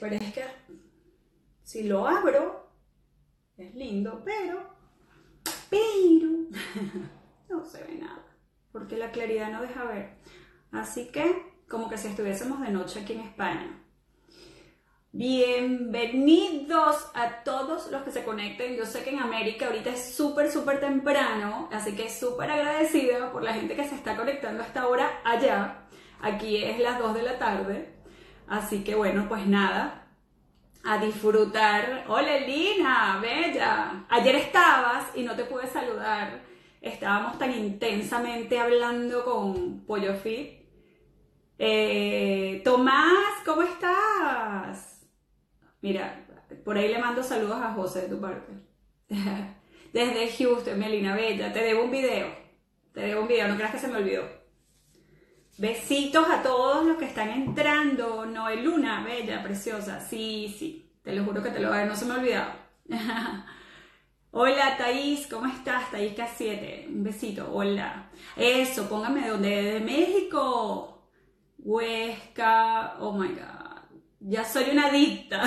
pero es que si lo abro, es lindo, pero, pero, no se ve nada, porque la claridad no deja ver. Así que, como que si estuviésemos de noche aquí en España. Bienvenidos a todos los que se conecten. Yo sé que en América ahorita es súper, súper temprano, así que súper agradecida por la gente que se está conectando a esta hora allá. Aquí es las 2 de la tarde. Así que bueno, pues nada, a disfrutar. Hola Lina, bella. Ayer estabas y no te pude saludar. Estábamos tan intensamente hablando con Pollo Fit. Eh, Tomás, ¿cómo estás? Mira, por ahí le mando saludos a José de tu parte. Desde Houston, Melina Bella, te debo un video. Te debo un video, no creas que se me olvidó. Besitos a todos los que están entrando. Noel Luna, bella, preciosa. Sí, sí, te lo juro que te lo voy a ver, no se me ha olvidado. Hola Thaís, ¿cómo estás? Thaís K7, un besito, hola. Eso, póngame de donde, de México. Huesca, oh my god ya soy una adicta.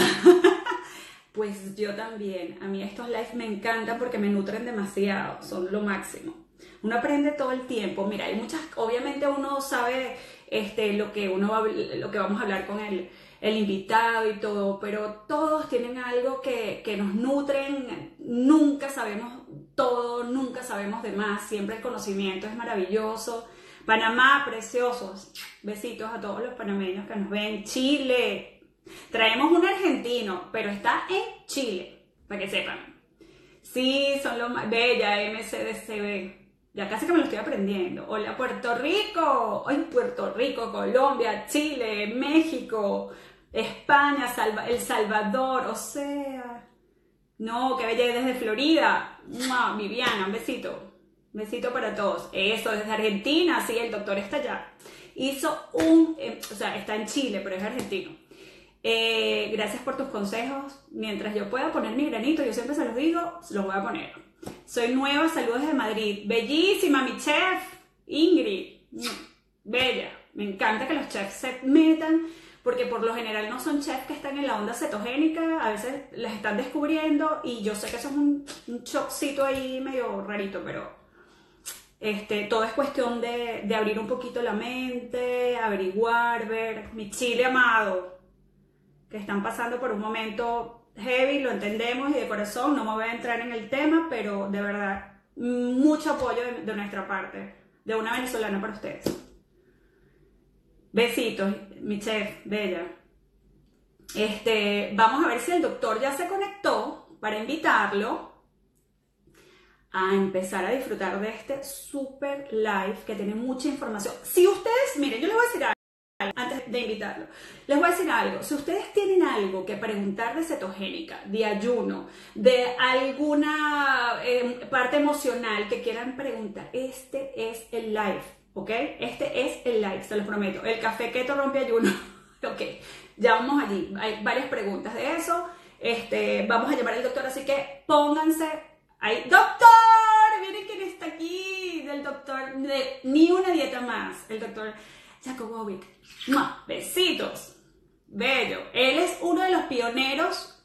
pues yo también. A mí estos lives me encantan porque me nutren demasiado, son lo máximo. Uno aprende todo el tiempo. Mira, hay muchas, obviamente uno sabe este, lo, que uno va, lo que vamos a hablar con el, el invitado y todo, pero todos tienen algo que, que nos nutren. Nunca sabemos todo, nunca sabemos de más. Siempre el conocimiento es maravilloso. Panamá, preciosos. Besitos a todos los panameños que nos ven. Chile, Traemos un argentino, pero está en Chile, para que sepan. Sí, son los más bella, MCDCB. Ya casi que me lo estoy aprendiendo. Hola, Puerto Rico. Hoy Puerto Rico, Colombia, Chile, México, España, El Salvador, o sea. No, que bella desde Florida. Viviana, un besito. Un besito para todos. Eso, desde Argentina, sí, el doctor está allá. Hizo un, eh, o sea, está en Chile, pero es argentino eh, gracias por tus consejos. Mientras yo pueda poner mi granito, yo siempre se los digo, los voy a poner. Soy nueva, saludos desde Madrid. Bellísima, mi chef, Ingrid. Bella. Me encanta que los chefs se metan, porque por lo general no son chefs que están en la onda cetogénica, a veces les están descubriendo y yo sé que eso es un, un shockcito ahí medio rarito, pero este, todo es cuestión de, de abrir un poquito la mente, averiguar, ver. Mi chile amado, que están pasando por un momento heavy, lo entendemos y de corazón, no me voy a entrar en el tema, pero de verdad, mucho apoyo de, nuestra parte, de una venezolana para ustedes. Besitos, mi chef, bella. Este, vamos a ver si el doctor ya se conectó para invitarlo a empezar a disfrutar de este super live que tiene mucha información. Si ustedes, miren, yo les voy a decir algo antes de invitarlo. Les voy a decir algo, si ustedes tienen algo que preguntar de cetogénica, de ayuno, de alguna em, parte emocional que quieran preguntar, este es el live, ¿ok? Este es el live, se lo prometo. El café keto rompe ayuno, ok, ya vamos allí, hay varias preguntas de eso, este, vamos a llamar al doctor, así que pónganse ahí, doctor, miren quién está aquí, del doctor, de ni una dieta más, el doctor Jacobovic. Besitos. Bello. Él es uno de los pioneros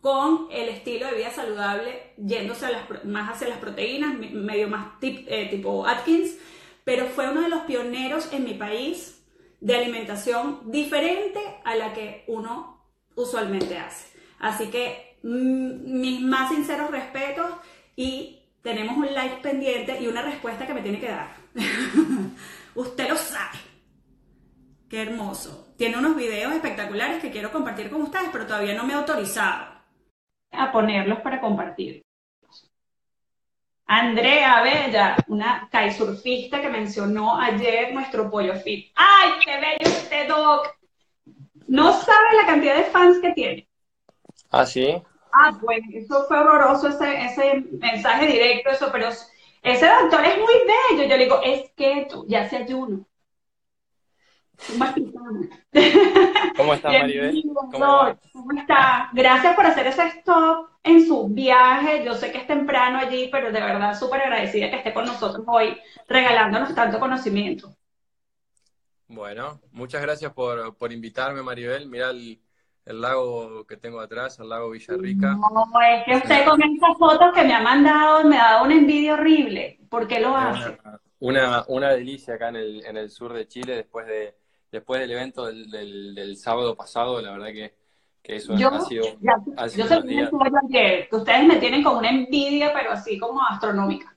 con el estilo de vida saludable, yéndose más hacia las proteínas, medio más eh, tipo Atkins, pero fue uno de los pioneros en mi país de alimentación diferente a la que uno usualmente hace. Así que mm, mis más sinceros respetos y tenemos un like pendiente y una respuesta que me tiene que dar. Usted lo sabe. Qué hermoso. Tiene unos videos espectaculares que quiero compartir con ustedes, pero todavía no me he autorizado a ponerlos para compartir. Andrea Bella, una kitesurfista que mencionó ayer nuestro pollo fit. ¡Ay, qué bello este doc! No sabe la cantidad de fans que tiene. ¿Ah, sí? Ah, bueno, eso fue horroroso, ese, ese mensaje directo, eso, pero ese doctor es muy bello. Yo le digo, es que ya se ayuno. ¿Cómo está, Maribel? ¿Cómo, está? Gracias por hacer ese stop en su viaje. Yo sé que es temprano allí, pero de verdad súper agradecida que esté con nosotros hoy, regalándonos tanto conocimiento. Bueno, muchas gracias por, invitarme, Maribel. Mira el, el lago que tengo atrás, el lago Villarrica. No, es que usted con esas fotos que me ha mandado me ha dado una envidia horrible. ¿Por qué lo hace? Una, una, delicia acá en el, en el sur de Chile después de después del evento del, del, sábado pasado, la verdad que, que eso yo, ha sido, ya, ha sido yo que ustedes me tienen con una envidia, pero así como astronómica.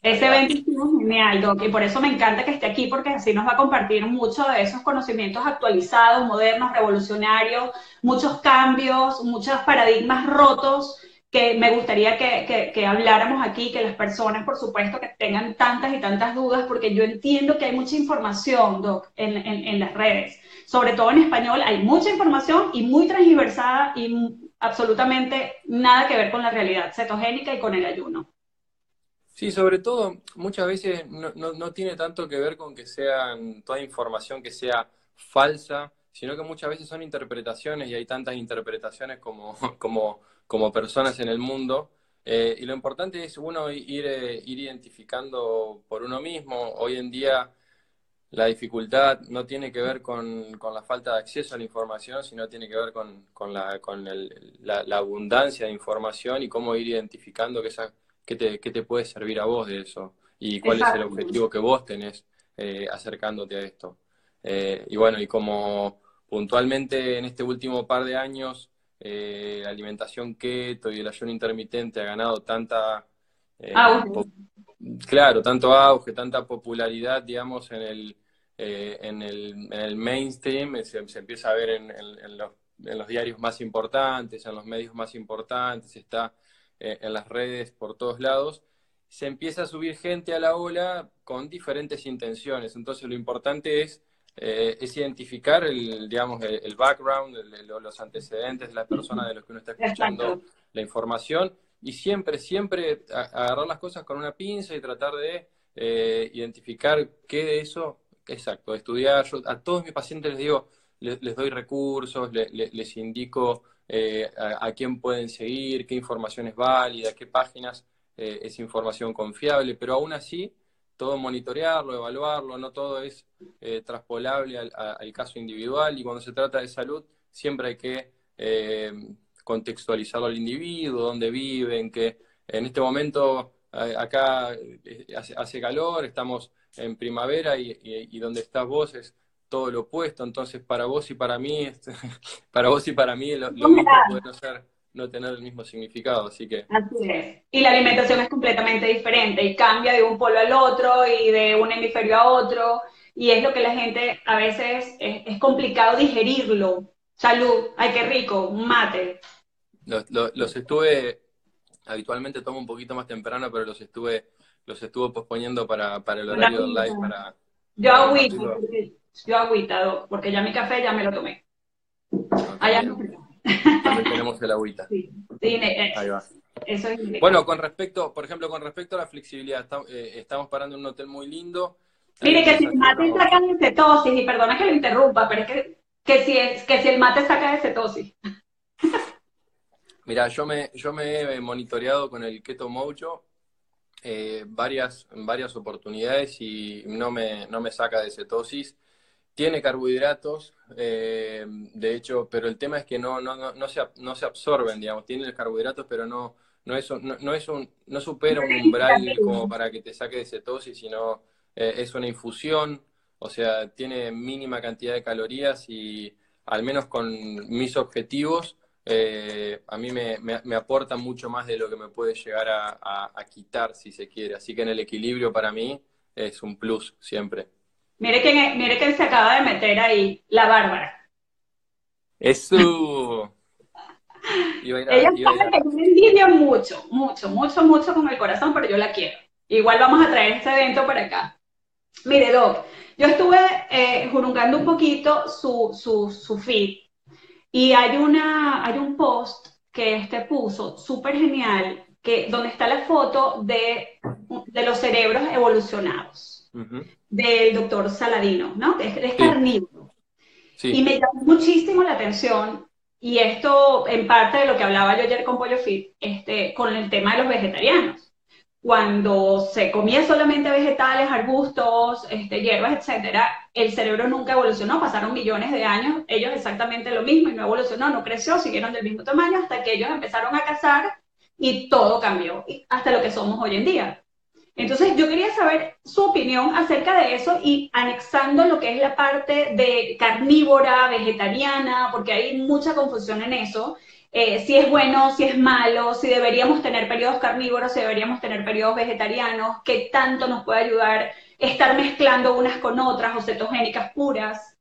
Ese evento estuvo genial, Doc, y por eso me encanta que esté aquí, porque así nos va a compartir mucho de esos conocimientos actualizados, modernos, revolucionarios, muchos cambios, muchos paradigmas rotos que me gustaría que, que, habláramos aquí, que las personas, por supuesto, que tengan tantas y tantas dudas, porque yo entiendo que hay mucha información, Doc, en, en, en las redes. Sobre todo en español hay mucha información y muy transversada y absolutamente nada que ver con la realidad cetogénica y con el ayuno. Sí, sobre todo, muchas veces no, no, tiene tanto que ver con que sean toda información que sea falsa, sino que muchas veces son interpretaciones y hay tantas interpretaciones como, como, como personas en el mundo. Eh, y lo importante es uno ir, eh, ir identificando por uno mismo. Hoy en día la dificultad no tiene que ver con, con, la falta de acceso a la información, sino tiene que ver con, con, la, con la, la, abundancia de información y cómo ir identificando que esa qué te, qué te puede servir a vos de eso y cuál es el objetivo que vos tenés eh, acercándote a esto. Y bueno, y como puntualmente en este último par de años eh, la alimentación keto y el ayuno intermitente ha ganado tanta... Claro, tanto auge, tanta popularidad, digamos, en el, en el, en el mainstream, se, empieza a ver en, en, los, en los diarios más importantes, en los medios más importantes, está eh, en las redes por todos lados, se empieza a subir gente a la ola con diferentes intenciones. Entonces lo importante es, eh, es identificar el, digamos, el, background, los antecedentes de la persona de los que uno está escuchando la información y siempre, siempre agarrar las cosas con una pinza y tratar de eh, identificar qué de eso, exacto, estudiar. Yo a todos mis pacientes les digo, les, doy recursos, les indico eh, a, quién pueden seguir, qué información es válida, qué páginas eh, es información confiable, pero aún así, todo monitorearlo, evaluarlo, no todo es eh, traspolable al, caso individual y cuando se trata de salud siempre hay que contextualizarlo al individuo, dónde viven, que en este momento acá hace, calor, estamos en primavera y, y donde estás vos es todo lo opuesto, entonces para vos y para mí, para vos y para mí lo, mismo puede no, ser, no tener el mismo significado, así que... Así es. Y la alimentación es completamente diferente y cambia de un polo al otro y de un hemisferio a otro y es lo que la gente a veces es, complicado digerirlo. Salud, ay qué rico, un mate. Los, estuve, habitualmente tomo un poquito más temprano, pero los estuve, los estuve posponiendo para, para el horario live, para... Yo agüito, yo agüita, porque ya mi café ya me lo tomé. Allá no. Tenemos el agüita. Sí, eh, Ahí va. Eso es bueno, con respecto, por ejemplo, con respecto a la flexibilidad, eh, estamos parando en un hotel muy lindo. Mire, que si el mate saca de cetosis, y perdona que lo interrumpa, pero es que, que, si, es, que si el mate saca de cetosis. Mira, yo me, yo me he monitoreado con el Keto Mojo eh, varias, varias oportunidades y no me, no me saca de cetosis tiene carbohidratos, eh, de hecho, pero el tema es que no, no, no, no, se, no se absorben, digamos, tiene carbohidratos, pero no, no, es un, no, es un, no supera un umbral como para que te saque de cetosis, sino eh, es una infusión, o sea, tiene mínima cantidad de calorías y al menos con mis objetivos, eh, a mí me, me, aporta mucho más de lo que me puede llegar a, a quitar, si se quiere. Así que en el equilibrio para mí es un plus siempre. Mire quién, mire quién se acaba de meter ahí, la Bárbara. Eso. Ella sabe que me envidia mucho, mucho, mucho, mucho con el corazón, pero yo la quiero. Igual vamos a traer este evento para acá. Mire, Doc, yo estuve eh, jurungando un poquito su, su, su feed y hay, una, hay un post que este puso súper genial, que, donde está la foto de, de los cerebros evolucionados del doctor Saladino, ¿no? Es, es carnívoro. Y me llamó muchísimo la atención, y esto en parte de lo que hablaba yo ayer con Pollo Fit, este, con el tema de los vegetarianos. cuando se comía solamente vegetales, arbustos, este, hierbas, etcétera, el cerebro nunca evolucionó, pasaron millones de años, ellos exactamente lo mismo y no evolucionó, no creció, siguieron del mismo tamaño hasta que ellos empezaron a cazar y todo cambió, hasta lo que somos hoy en día. Entonces, yo quería saber su opinión acerca de eso y anexando lo que es la parte de carnívora, vegetariana, porque hay mucha confusión en eso. Eh, si es bueno, si es malo, si deberíamos tener periodos carnívoros, si deberíamos tener periodos vegetarianos, qué tanto nos puede ayudar estar mezclando unas con otras o cetogénicas puras.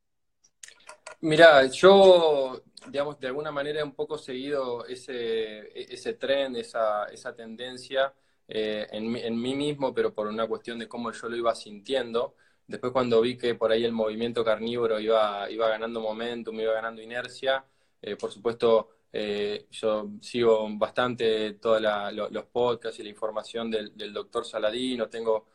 Mira, yo, digamos, de alguna manera un poco seguido ese, ese tren, esa, esa tendencia eh, en, mí mismo, pero por una cuestión de cómo yo lo iba sintiendo. Después cuando vi que por ahí el movimiento carnívoro iba, iba ganando momentum, iba ganando inercia, eh, por supuesto eh, yo sigo bastante todos los podcasts y la información del, doctor Saladino, tengo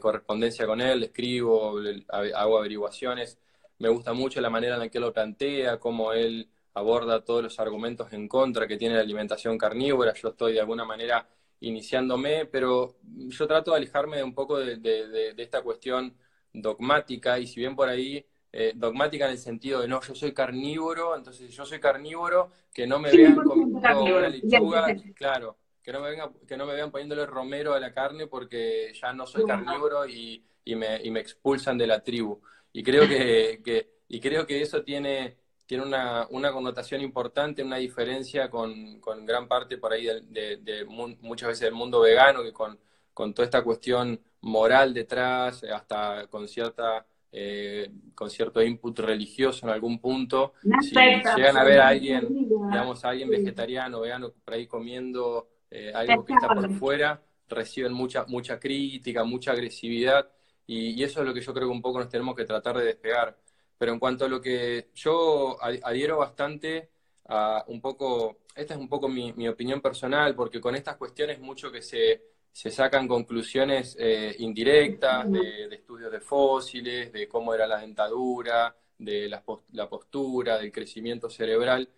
correspondencia con él, escribo, hago averiguaciones. Me gusta mucho la manera en la que lo plantea, cómo él aborda todos los argumentos en contra que tiene la alimentación carnívora. Yo estoy de alguna manera iniciándome, pero yo trato de alejarme un poco de, esta cuestión dogmática y si bien por ahí eh, dogmática en el sentido de no, yo soy carnívoro, entonces yo soy carnívoro, que no me vean comiendo una lechuga, claro, que no, me venga, que no me vean poniéndole romero a la carne porque ya no soy carnívoro y, me, y me expulsan de la tribu. Y creo que, que, y creo que eso tiene, tiene una, una, connotación importante, una diferencia con, con gran parte por ahí de, muchas veces del mundo vegano, que con, con, toda esta cuestión moral detrás, hasta con cierta eh, con cierto input religioso en algún punto, si llegan a ver a alguien, digamos, a alguien vegetariano, vegano, por ahí comiendo eh, algo que está por fuera, reciben mucha, mucha crítica, mucha agresividad, y, y, eso es lo que yo creo que un poco nos tenemos que tratar de despegar. Pero en cuanto a lo que yo adhiero bastante a un poco, esta es un poco mi, opinión personal, porque con estas cuestiones mucho que se, se sacan conclusiones eh, indirectas de, estudios de fósiles, de cómo era la dentadura, de la, la postura, del crecimiento cerebral.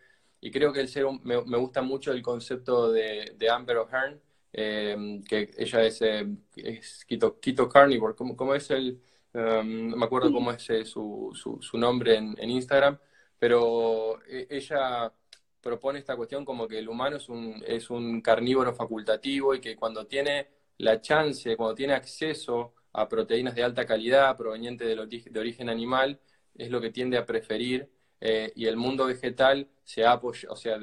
Y creo que el ser, me, gusta mucho el concepto de, Amber O'Hearn, eh, que ella es, eh, es keto, carnivore, ¿cómo, es el, Em, no me acuerdo cómo es eh, su, su, nombre en, Instagram, pero eh, ella propone esta cuestión como que el humano es un, es un carnívoro facultativo y que cuando tiene la chance, cuando tiene acceso a proteínas de alta calidad provenientes de, de origen animal, es lo que tiende a preferir. Eh, y el mundo vegetal se apoya, o sea,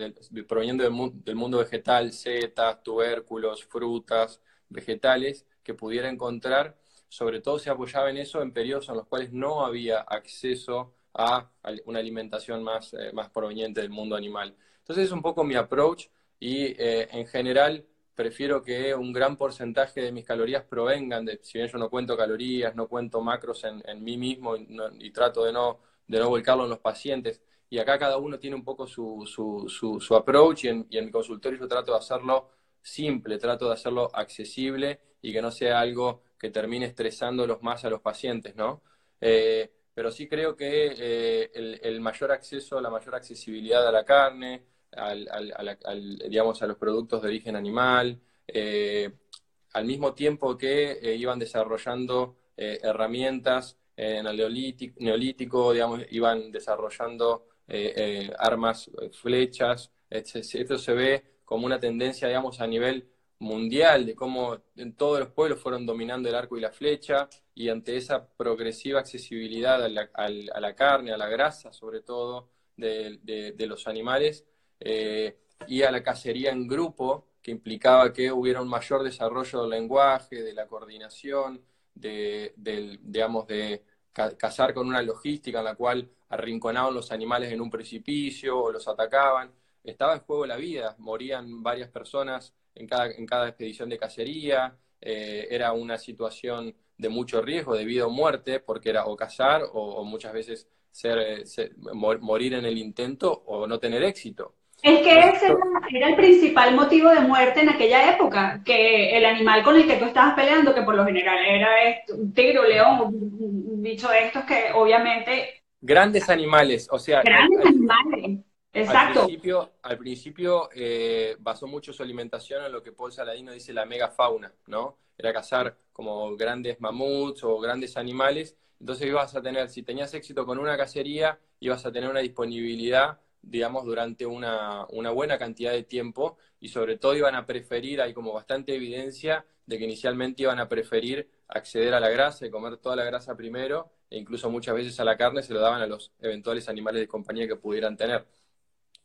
proveniendo del, del, mundo vegetal, setas, tubérculos, frutas, vegetales, que pudiera encontrar sobre todo se apoyaba en eso en periodos en los cuales no había acceso a una alimentación más, eh, más proveniente del mundo animal. Entonces es un poco mi approach y eh, en general prefiero que un gran porcentaje de mis calorías provengan de, si bien yo no cuento calorías, no cuento macros en, mí mismo y, trato de no, de no volcarlo en los pacientes. Y acá cada uno tiene un poco su, su, su, approach y en, y en mi consultorio yo trato de hacerlo simple, trato de hacerlo accesible y que no sea algo que termine estresándolos más a los pacientes, ¿no? Eh, pero sí creo que eh, el, mayor acceso, la mayor accesibilidad a la carne, digamos, a los productos de origen animal, eh, al mismo tiempo que iban desarrollando herramientas en el neolítico, neolítico, digamos, iban desarrollando armas, flechas, Esto se ve como una tendencia, digamos, a nivel mundial de cómo en todos los pueblos fueron dominando el arco y la flecha y ante esa progresiva accesibilidad a la, carne, a la grasa sobre todo de, los animales eh, y a la cacería en grupo que implicaba que hubiera un mayor desarrollo del lenguaje, de la coordinación, de, digamos, de cazar con una logística en la cual arrinconaban los animales en un precipicio o los atacaban. Estaba en juego la vida, morían varias personas en cada, en cada expedición de cacería, eh, era una situación de mucho riesgo de vida o muerte, porque era o cazar o, muchas veces ser, morir en el intento o no tener éxito. Es que ese era, el principal motivo de muerte en aquella época, que el animal con el que tú estabas peleando, que por lo general era un tigre, un león, un bicho de estos que obviamente... Grandes animales, o sea... Grandes animales Exacto. Al principio, al principio eh, basó mucho su alimentación en lo que Paul Saladino dice la megafauna, ¿no? Era cazar como grandes mamuts o grandes animales. Entonces ibas a tener, si tenías éxito con una cacería, ibas a tener una disponibilidad, digamos, durante una, una buena cantidad de tiempo y sobre todo iban a preferir, hay como bastante evidencia de que inicialmente iban a preferir acceder a la grasa y comer toda la grasa primero e incluso muchas veces a la carne se lo daban a los eventuales animales de compañía que pudieran tener.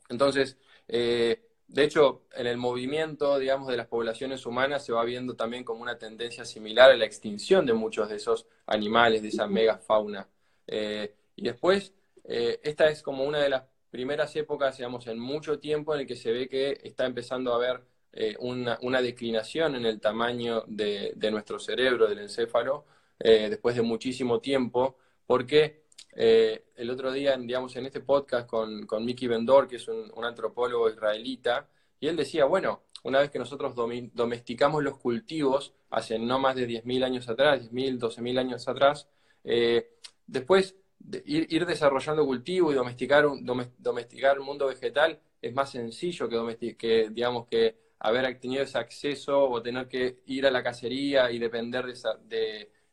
Entonces, eh, de hecho, en el movimiento, digamos, de las poblaciones humanas se va viendo también como una tendencia similar a la extinción de muchos de esos animales, de esa megafauna. Eh, y después, eh, esta es como una de las primeras épocas, digamos, en mucho tiempo en el que se ve que está empezando a haber una, declinación en el tamaño de, de nuestro cerebro, del encéfalo, después de muchísimo tiempo, porque eh, el otro día, digamos, en este podcast con, con Mickey Bendor, que es un, antropólogo israelita, y él decía, bueno, una vez que nosotros domesticamos los cultivos, hace no más de 10.000 años atrás, 10.000, 12.000 años atrás, eh, después de ir, desarrollando cultivo y domesticar, un, domesticar el mundo vegetal es más sencillo que, que, digamos, que haber tenido ese acceso o tener que ir a la cacería y depender de esa,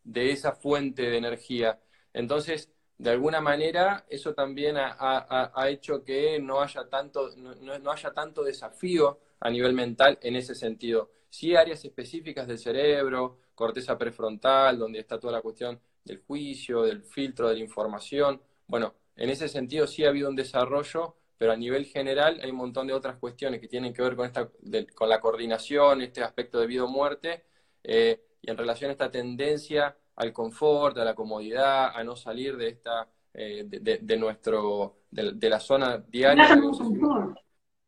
de esa fuente de energía. Entonces, de alguna manera eso también ha, hecho que no haya, tanto, no, haya tanto desafío a nivel mental en ese sentido. Sí áreas específicas del cerebro, corteza prefrontal, donde está toda la cuestión del juicio, del filtro de la información. Bueno, en ese sentido sí ha habido un desarrollo, pero a nivel general hay un montón de otras cuestiones que tienen que ver con, esta, con la coordinación, este aspecto de vida o muerte, eh, y en relación a esta tendencia al confort, a la comodidad, a no salir de esta, eh, de, nuestro, de, la zona diaria.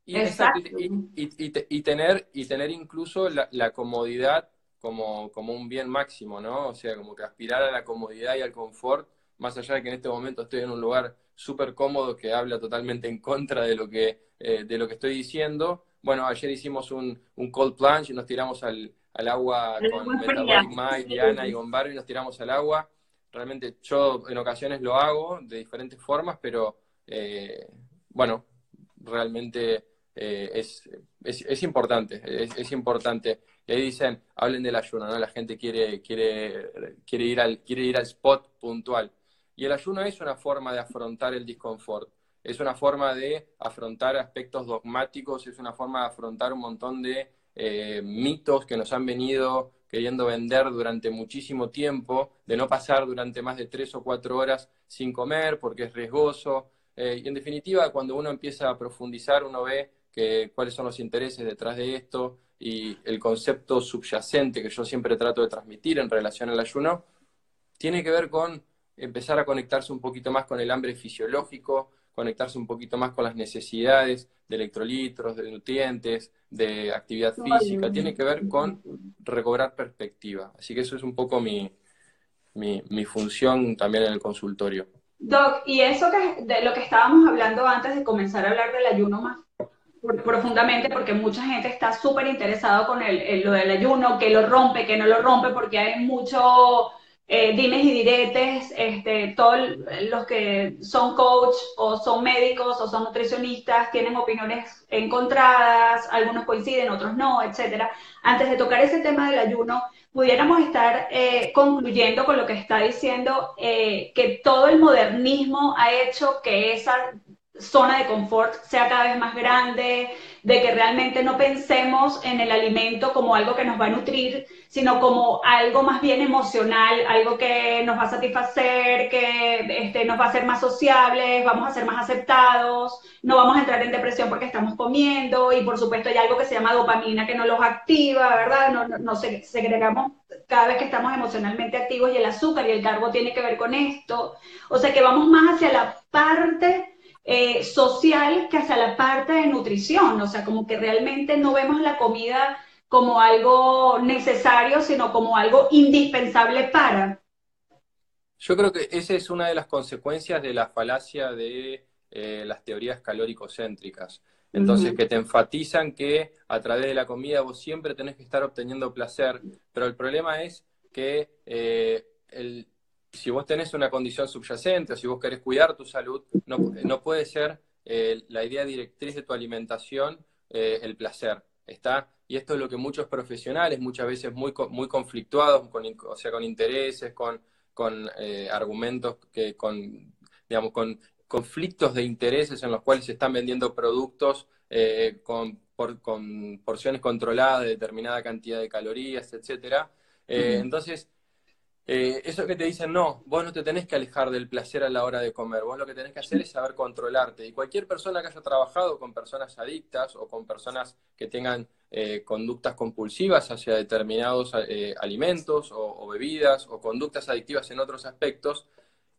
Y, y, tener, y tener incluso la, comodidad como, como, un bien máximo, ¿no? O sea, como que aspirar a la comodidad y al confort, más allá de que en este momento estoy en un lugar súper cómodo que habla totalmente en contra de lo que, eh, de lo que estoy diciendo. Bueno, ayer hicimos un, un cold plunge y nos tiramos al, al agua con Metabolic Mind, Diana y Gombardo y nos tiramos al agua. Realmente yo en ocasiones lo hago de diferentes formas, pero eh, bueno, realmente eh, es, es, importante, es, importante. Y ahí dicen, hablen del ayuno, ¿no? La gente quiere, quiere, quiere, ir al, quiere ir al spot puntual. Y el ayuno es una forma de afrontar el disconfort, es una forma de afrontar aspectos dogmáticos, es una forma de afrontar un montón de eh, mitos que nos han venido queriendo vender durante muchísimo tiempo, de no pasar durante más de tres o cuatro horas sin comer porque es riesgoso. Eh, y en definitiva, cuando uno empieza a profundizar, uno ve que, cuáles son los intereses detrás de esto y el concepto subyacente que yo siempre trato de transmitir en relación al ayuno, tiene que ver con empezar a conectarse un poquito más con el hambre fisiológico, conectarse un poquito más con las necesidades de electrolitos, de nutrientes, de actividad física, tiene que ver con recobrar perspectiva. Así que eso es un poco mi, mi, función también en el consultorio. Doc, y eso que, de lo que estábamos hablando antes de comenzar a hablar del ayuno más profundamente, porque mucha gente está súper interesado con el, lo del ayuno, que lo rompe, que no lo rompe, porque hay mucho eh, dimes y diretes, este, todos los que son coach o son médicos o son nutricionistas tienen opiniones encontradas, algunos coinciden, otros no, etcétera. Antes de tocar ese tema del ayuno, pudiéramos estar eh, concluyendo con lo que está diciendo, eh, que todo el modernismo ha hecho que esa zona de confort sea cada vez más grande, de que realmente no pensemos en el alimento como algo que nos va a nutrir, sino como algo más bien emocional, algo que nos va a satisfacer, que este, nos va a hacer más sociables, vamos a ser más aceptados, no vamos a entrar en depresión porque estamos comiendo y por supuesto hay algo que se llama dopamina que no los activa, ¿verdad? No, no, no segregamos cada vez que estamos emocionalmente activos y el azúcar y el carbo tiene que ver con esto. O sea que vamos más hacia la parte eh, social que hacia la parte de nutrición, o sea, como que realmente no vemos la comida como algo necesario, sino como algo indispensable para. Yo creo que esa es una de las consecuencias de la falacia de eh, las teorías calórico-céntricas. Entonces, que te enfatizan que a través de la comida vos siempre tenés que estar obteniendo placer, pero el problema es que eh, si vos tenés una condición subyacente o si vos querés cuidar tu salud, no, no puede ser eh, la idea directriz de tu alimentación, eh, el placer. ¿Está? Y esto es lo que muchos profesionales, muchas veces muy, muy conflictuados, con, o sea, con intereses, con, con eh, argumentos, que, con, digamos, con conflictos de intereses en los cuales se están vendiendo productos con, con porciones controladas de determinada cantidad de calorías, etcétera. Entonces, eh, eso que te dicen, no, vos no te tenés que alejar del placer a la hora de comer, vos lo que tenés que hacer es saber controlarte. Y cualquier persona que haya trabajado con personas adictas o con personas que tengan eh, conductas compulsivas hacia determinados eh, alimentos o, bebidas o conductas adictivas en otros aspectos,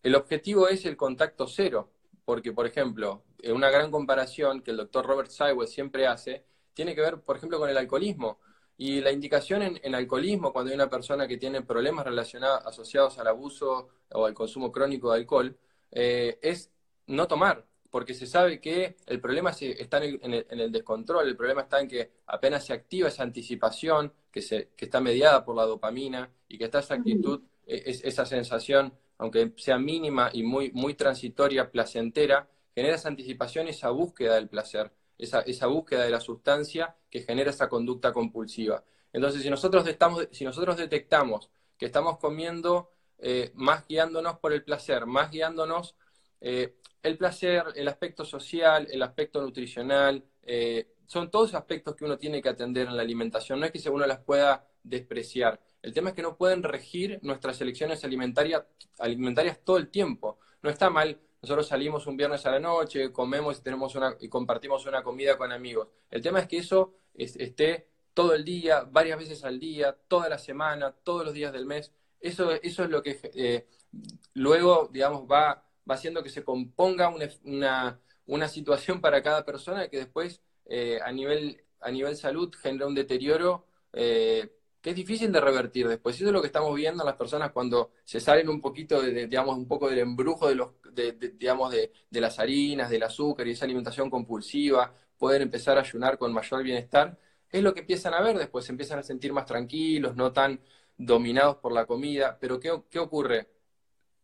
el objetivo es el contacto cero. Porque, por ejemplo, una gran comparación que el doctor Robert Sywell siempre hace, tiene que ver, por ejemplo, con el alcoholismo. Y la indicación en, alcoholismo, cuando hay una persona que tiene problemas relacionados, asociados al abuso o al consumo crónico de alcohol, eh, es no tomar, porque se sabe que el problema está en el, descontrol, el problema está en que apenas se activa esa anticipación que, se, que está mediada por la dopamina y que está esa actitud, e, esa sensación, aunque sea mínima y muy, muy transitoria, placentera, genera esa anticipación y esa búsqueda del placer esa, búsqueda de la sustancia que genera esa conducta compulsiva. Entonces, si nosotros, estamos, si nosotros detectamos que estamos comiendo eh, más guiándonos por el placer, más guiándonos eh, el placer, el aspecto social, el aspecto nutricional, eh, son todos aspectos que uno tiene que atender en la alimentación, no es que uno las pueda despreciar. El tema es que no pueden regir nuestras elecciones alimentarias todo el tiempo. No está mal nosotros salimos un viernes a la noche, comemos y, tenemos una, y compartimos una comida con amigos. El tema es que eso esté todo el día, varias veces al día, toda la semana, todos los días del mes. Eso, es lo que eh, luego, digamos, va, haciendo que se componga una, una, situación para cada persona que después eh, a, nivel, a nivel salud genera un deterioro eh, que es difícil de revertir después. Eso es lo que estamos viendo en las personas cuando se salen un poquito, de, digamos, un poco del embrujo de, los, digamos, de, las harinas, del azúcar y esa alimentación compulsiva, pueden empezar a ayunar con mayor bienestar. Es lo que empiezan a ver después, se empiezan a sentir más tranquilos, no tan dominados por la comida. Pero ¿qué, ocurre?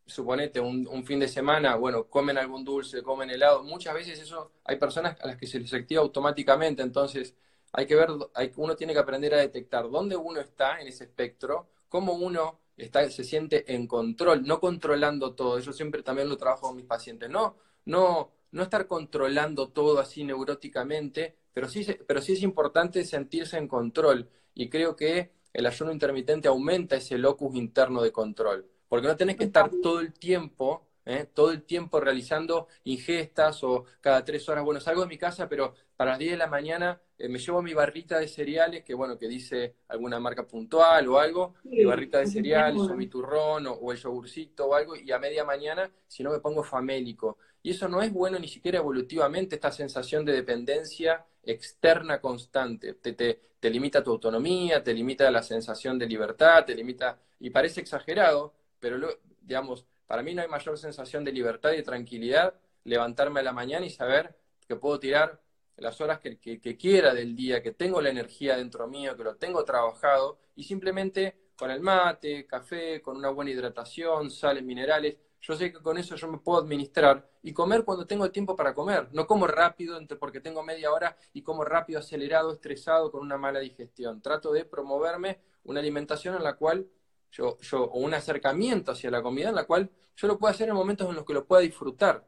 Suponete un, fin de semana, bueno, comen algún dulce, comen helado. Muchas veces eso hay personas a las que se les activa automáticamente, entonces hay que ver, hay, uno tiene que aprender a detectar dónde uno está en ese espectro, cómo uno está, se siente en control, no controlando todo. Yo siempre también lo trabajo con mis pacientes, no, no, no estar controlando todo así neuróticamente, pero sí, pero sí es importante sentirse en control. Y creo que el ayuno intermitente aumenta ese locus interno de control, porque no tenés que estar todo el tiempo ¿eh? todo el tiempo realizando ingestas o cada tres horas, bueno, salgo de mi casa, pero para las 10 de la mañana eh, me llevo mi barrita de cereales, que bueno, que dice alguna marca puntual o algo, mi barrita de cereales o mi turrón o, el yogurcito o algo, y a media mañana, si no me pongo famélico. Y eso no es bueno ni siquiera evolutivamente, esta sensación de dependencia externa constante. Te, te, te limita tu autonomía, te limita la sensación de libertad, te limita, y parece exagerado, pero lo, digamos, para mí no hay mayor sensación de libertad y tranquilidad levantarme a la mañana y saber que puedo tirar las horas que, quiera del día, que tengo la energía dentro mío, que lo tengo trabajado y simplemente con el mate, café, con una buena hidratación, sales, minerales, yo sé que con eso yo me puedo administrar y comer cuando tengo tiempo para comer. No como rápido porque tengo media hora y como rápido, acelerado, estresado, con una mala digestión. Trato de promoverme una alimentación en la cual yo, yo, o un acercamiento hacia la comida en la cual yo lo puedo hacer en momentos en los que lo pueda disfrutar,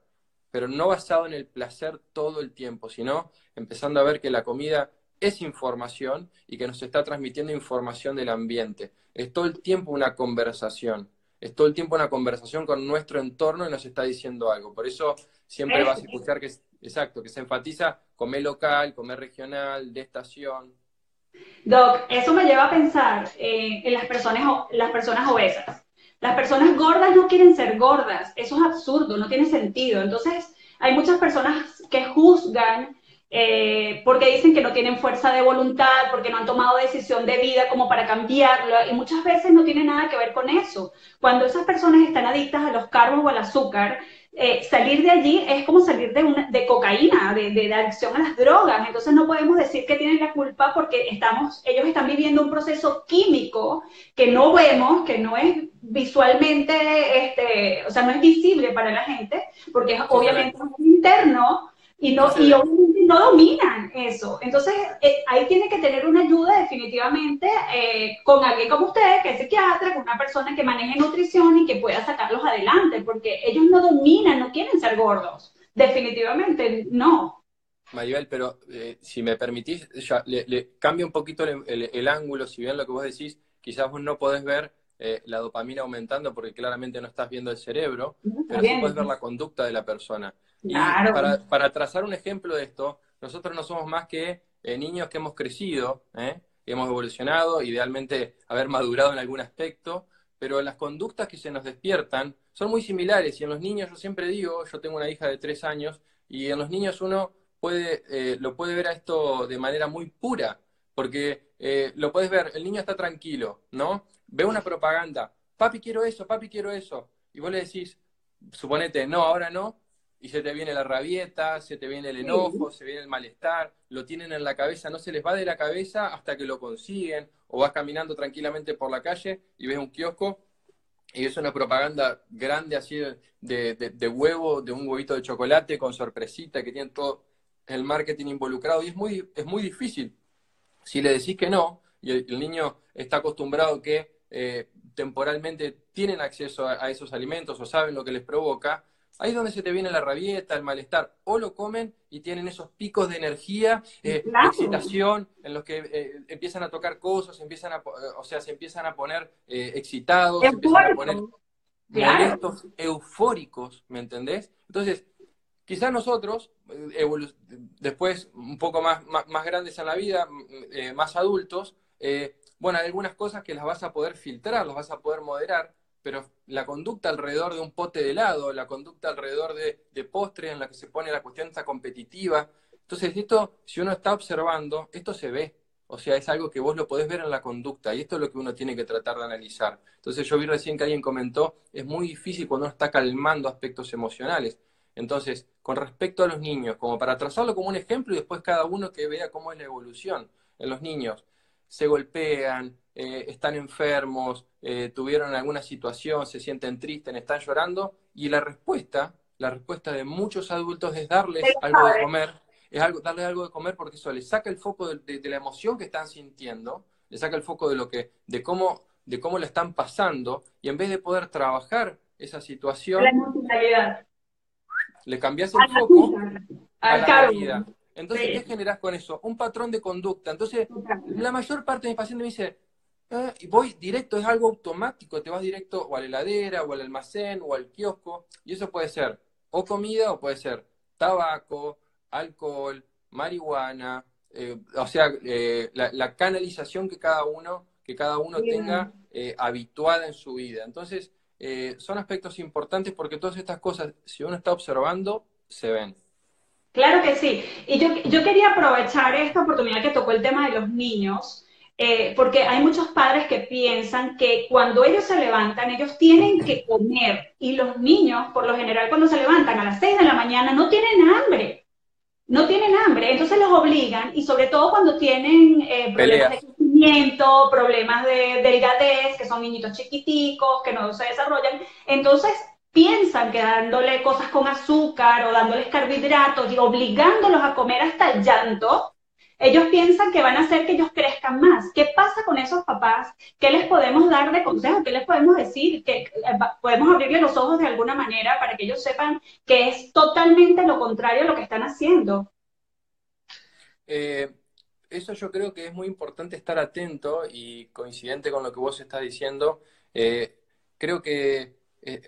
pero no basado en el placer todo el tiempo, sino empezando a ver que la comida es información y que nos está transmitiendo información del ambiente. Es todo el tiempo una conversación, es todo el tiempo una conversación con nuestro entorno y nos está diciendo algo. Por eso siempre vas a escuchar que exacto, que se enfatiza comer local, comer regional, de estación. Doc, eso me lleva a pensar eh, en las personas, las personas obesas. Las personas gordas no quieren ser gordas, eso es absurdo, no tiene sentido. Entonces, hay muchas personas que juzgan eh, porque dicen que no tienen fuerza de voluntad, porque no han tomado decisión de vida como para cambiarlo, y muchas veces no tiene nada que ver con eso. Cuando esas personas están adictas a los carbos o al azúcar, eh, salir de allí es como salir de, una, de cocaína, de, de, adicción a las drogas. Entonces no podemos decir que tienen la culpa porque estamos, ellos están viviendo un proceso químico que no vemos, que no es visualmente, este, o sea, no es visible para la gente, porque es obviamente interno, Y, no, y obviamente no dominan eso. Entonces, eh, ahí tiene que tener una ayuda definitivamente eh, con alguien como usted, que es psiquiatra, con una persona que maneje nutrición y que pueda sacarlos adelante, porque ellos no dominan, no quieren ser gordos. Definitivamente no. Maribel, pero eh, si me permitís, ya, le, cambio un poquito el, ángulo, si bien lo que vos decís, quizás vos no podés ver la dopamina aumentando porque claramente no estás viendo el cerebro, pero sí podés ver la conducta de la persona. Y para, trazar un ejemplo de esto, nosotros no somos más que eh, niños que hemos crecido, ¿eh? hemos evolucionado, idealmente haber madurado en algún aspecto, pero las conductas que se nos despiertan son muy similares. Y en los niños, yo siempre digo, yo tengo una hija de tres años, y en los niños uno puede, eh, lo puede ver a esto de manera muy pura, porque lo puedes ver, el niño está tranquilo, ¿no? Ve una propaganda, papi quiero eso, papi quiero eso, y vos le decís, suponete, no, ahora no, y se te viene la rabieta, se te viene el enojo, se viene el malestar, lo tienen en la cabeza, no se les va de la cabeza hasta que lo consiguen, o vas caminando tranquilamente por la calle y ves un kiosco y es una propaganda grande así de, de, huevo, de un huevito de chocolate con sorpresita, que tiene todo el marketing involucrado, y es muy, es muy difícil. Si le decís que no, y el, niño está acostumbrado que eh, temporalmente tienen acceso a esos alimentos o saben lo que les provoca, Ahí es donde se te viene la rabieta, el malestar. O lo comen y tienen esos picos de energía, eh, excitación, en los que eh, empiezan a tocar cosas, empiezan a, o sea, se empiezan a poner eh, excitados, se empiezan a poner molestos, eufóricos, ¿me entendés? Entonces, quizás nosotros, después un poco más, más, grandes en la vida, más adultos, bueno, hay algunas cosas que las vas a poder filtrar, las vas a poder moderar, pero la conducta alrededor de un pote de helado, la conducta alrededor de, postre en la que se pone la cuestión esta competitiva. Entonces, esto, si uno está observando, esto se ve. O sea, es algo que vos lo podés ver en la conducta y esto es lo que uno tiene que tratar de analizar. Entonces, yo vi recién que alguien comentó, es muy difícil cuando uno está calmando aspectos emocionales. Entonces, con respecto a los niños, como para trazarlo como un ejemplo y después cada uno que vea cómo es la evolución en los niños, se golpean, eh, están enfermos, eh, tuvieron alguna situación, se sienten tristes, están llorando, y la respuesta, la respuesta de muchos adultos es darles algo de comer, es algo, darles algo de comer porque eso les saca el foco de, la emoción que están sintiendo, les saca el foco de lo que, de cómo, de cómo la están pasando, y en vez de poder trabajar esa situación, le cambias el foco a la vida. Entonces, ¿qué generas con eso? Un patrón de conducta. Entonces, la mayor parte de mis pacientes me dice, eh, y voy directo, es algo automático, te vas directo o a la heladera, o al almacén, o al kiosco, y eso puede ser o comida, o puede ser tabaco, alcohol, marihuana, eh, o sea, eh, la, canalización que cada uno, que cada uno tenga habituada en su vida. Entonces, son aspectos importantes porque todas estas cosas, si uno está observando, se ven. Claro que sí. Y yo, yo quería aprovechar esta oportunidad que tocó el tema de los niños, eh, porque hay muchos padres que piensan que cuando ellos se levantan, ellos tienen que comer. Y los niños, por lo general, cuando se levantan a las 6 de la mañana, no tienen hambre. No tienen hambre, entonces los obligan, y sobre todo cuando tienen eh, problemas de crecimiento, problemas de delgadez, que son niñitos chiquiticos, que no se desarrollan, entonces piensan que dándole cosas con azúcar o dándoles carbohidratos y obligándolos a comer hasta el llanto, ellos piensan que van a hacer que ellos crezcan más. ¿Qué pasa con esos papás? ¿Qué les podemos dar de consejo? ¿Qué les podemos decir? Que eh, podemos abrirle los ojos de alguna manera para que ellos sepan que es totalmente lo contrario a lo que están haciendo. Eh, eso yo creo que es muy importante estar atento y coincidente con lo que vos estás diciendo. Eh, creo que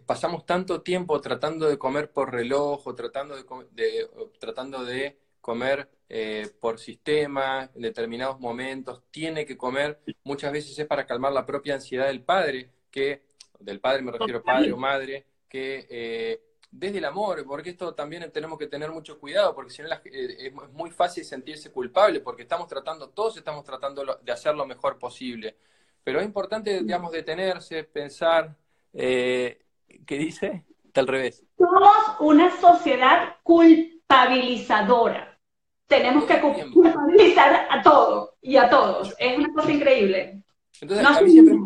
pasamos tanto tiempo tratando de comer por reloj o tratando de, tratando de comer eh, por sistema en determinados momentos, tiene que comer, muchas veces es para calmar la propia ansiedad del padre, que, del padre me refiero padre o madre, que eh, desde el amor, porque esto también tenemos que tener mucho cuidado, porque si no es muy fácil sentirse culpable, porque estamos tratando, todos estamos tratando de hacer lo mejor posible. Pero es importante, digamos, detenerse, pensar, eh, ¿Qué dice? Está al revés. Somos una sociedad culpabilizadora. Tenemos que culpabilizar a todo y a todos. Es una cosa increíble. Entonces, a, mí siempre,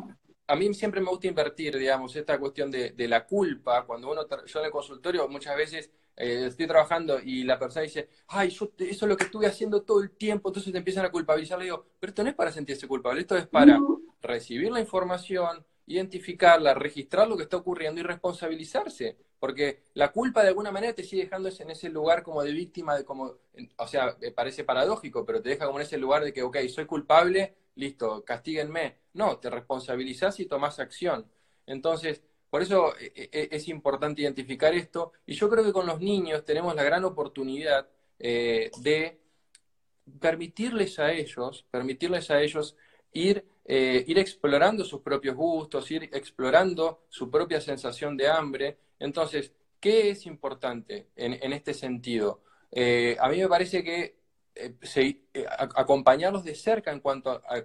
a, mí siempre, me gusta invertir, digamos, esta cuestión de, la culpa. Cuando uno, yo en el consultorio muchas veces eh, estoy trabajando y la persona dice, ay, yo eso es lo que estuve haciendo todo el tiempo, entonces te empiezan a culpabilizar. Le digo, pero esto no es para sentirse culpable, esto es para recibir la información, identificarla, registrar lo que está ocurriendo y responsabilizarse. Porque la culpa de alguna manera te sigue dejando en ese lugar como de víctima, de como, o sea, parece paradójico, pero te deja como en ese lugar de que, ok, soy culpable, listo, castíguenme. No, te responsabilizás y tomás acción. Entonces, por eso eh, eh, es importante identificar esto. Y yo creo que con los niños tenemos la gran oportunidad eh, de permitirles a ellos, permitirles a ellos ir, ir explorando sus propios gustos, ir explorando su propia sensación de hambre. Entonces, ¿qué es importante en, este sentido? a mí me parece que acompañarlos de cerca en cuanto a,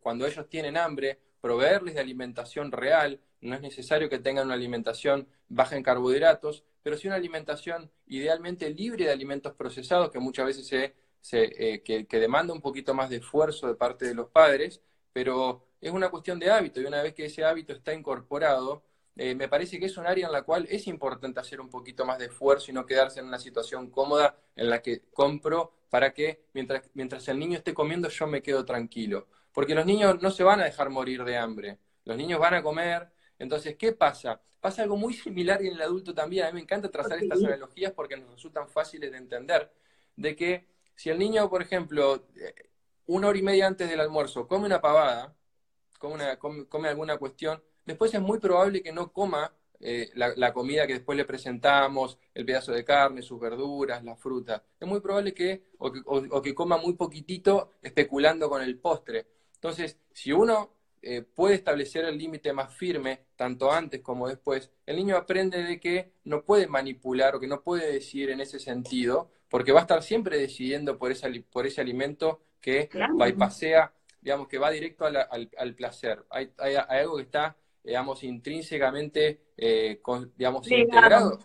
cuando ellos tienen hambre, proveerles de alimentación real, no es necesario que tengan una alimentación baja en carbohidratos, pero sí una alimentación idealmente libre de alimentos procesados, que muchas veces se, eh, que, demanda un poquito más de esfuerzo de parte de los padres, pero es una cuestión de hábito y una vez que ese hábito está incorporado, eh, me parece que es un área en la cual es importante hacer un poquito más de esfuerzo y no quedarse en una situación cómoda en la que compro para que mientras, mientras el niño esté comiendo yo me quedo tranquilo. Porque los niños no se van a dejar morir de hambre. Los niños van a comer, entonces, ¿qué pasa? Pasa algo muy similar en el adulto también. A mí me encanta trazar estas analogías porque nos resultan fáciles de entender. De que si el niño, por ejemplo, eh, una hora y media antes del almuerzo come una pavada, come, alguna cuestión, después es muy probable que no coma eh, la, comida que después le presentamos, el pedazo de carne, sus verduras, la fruta. Es muy probable que o, que, o que coma muy poquitito especulando con el postre. Entonces, si uno eh, puede establecer el límite más firme, tanto antes como después, el niño aprende de que no puede manipular o que no puede decidir en ese sentido, porque va a estar siempre decidiendo por, ese, por ese alimento que bypasea, digamos, que va directo al, placer. Hay, algo que está, digamos, intrínsecamente, eh, digamos, integrado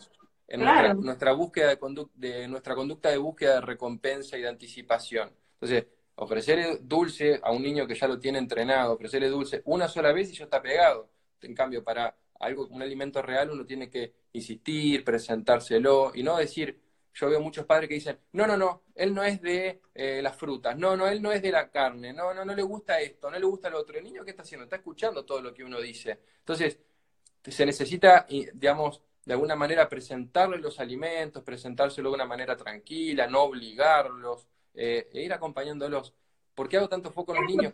en nuestra, búsqueda de, de nuestra conducta de búsqueda de recompensa y de anticipación. Entonces, Ofrecerle dulce a un niño que ya lo tiene entrenado, ofrecerle dulce una sola vez y ya está pegado. En cambio, para algo, un alimento real, uno tiene que insistir, presentárselo y no decir, yo veo muchos padres que dicen, no, no, no, él no es de eh, las frutas, no, no, él no es de la carne, no, no, no le gusta esto, no le gusta lo otro. El niño, ¿qué está haciendo? Está escuchando todo lo que uno dice. Entonces, se necesita, digamos, de alguna manera presentarle los alimentos, presentárselo de una manera tranquila, no obligarlos, eh, e ir acompañándolos. ¿Por qué hago tanto foco en los niños?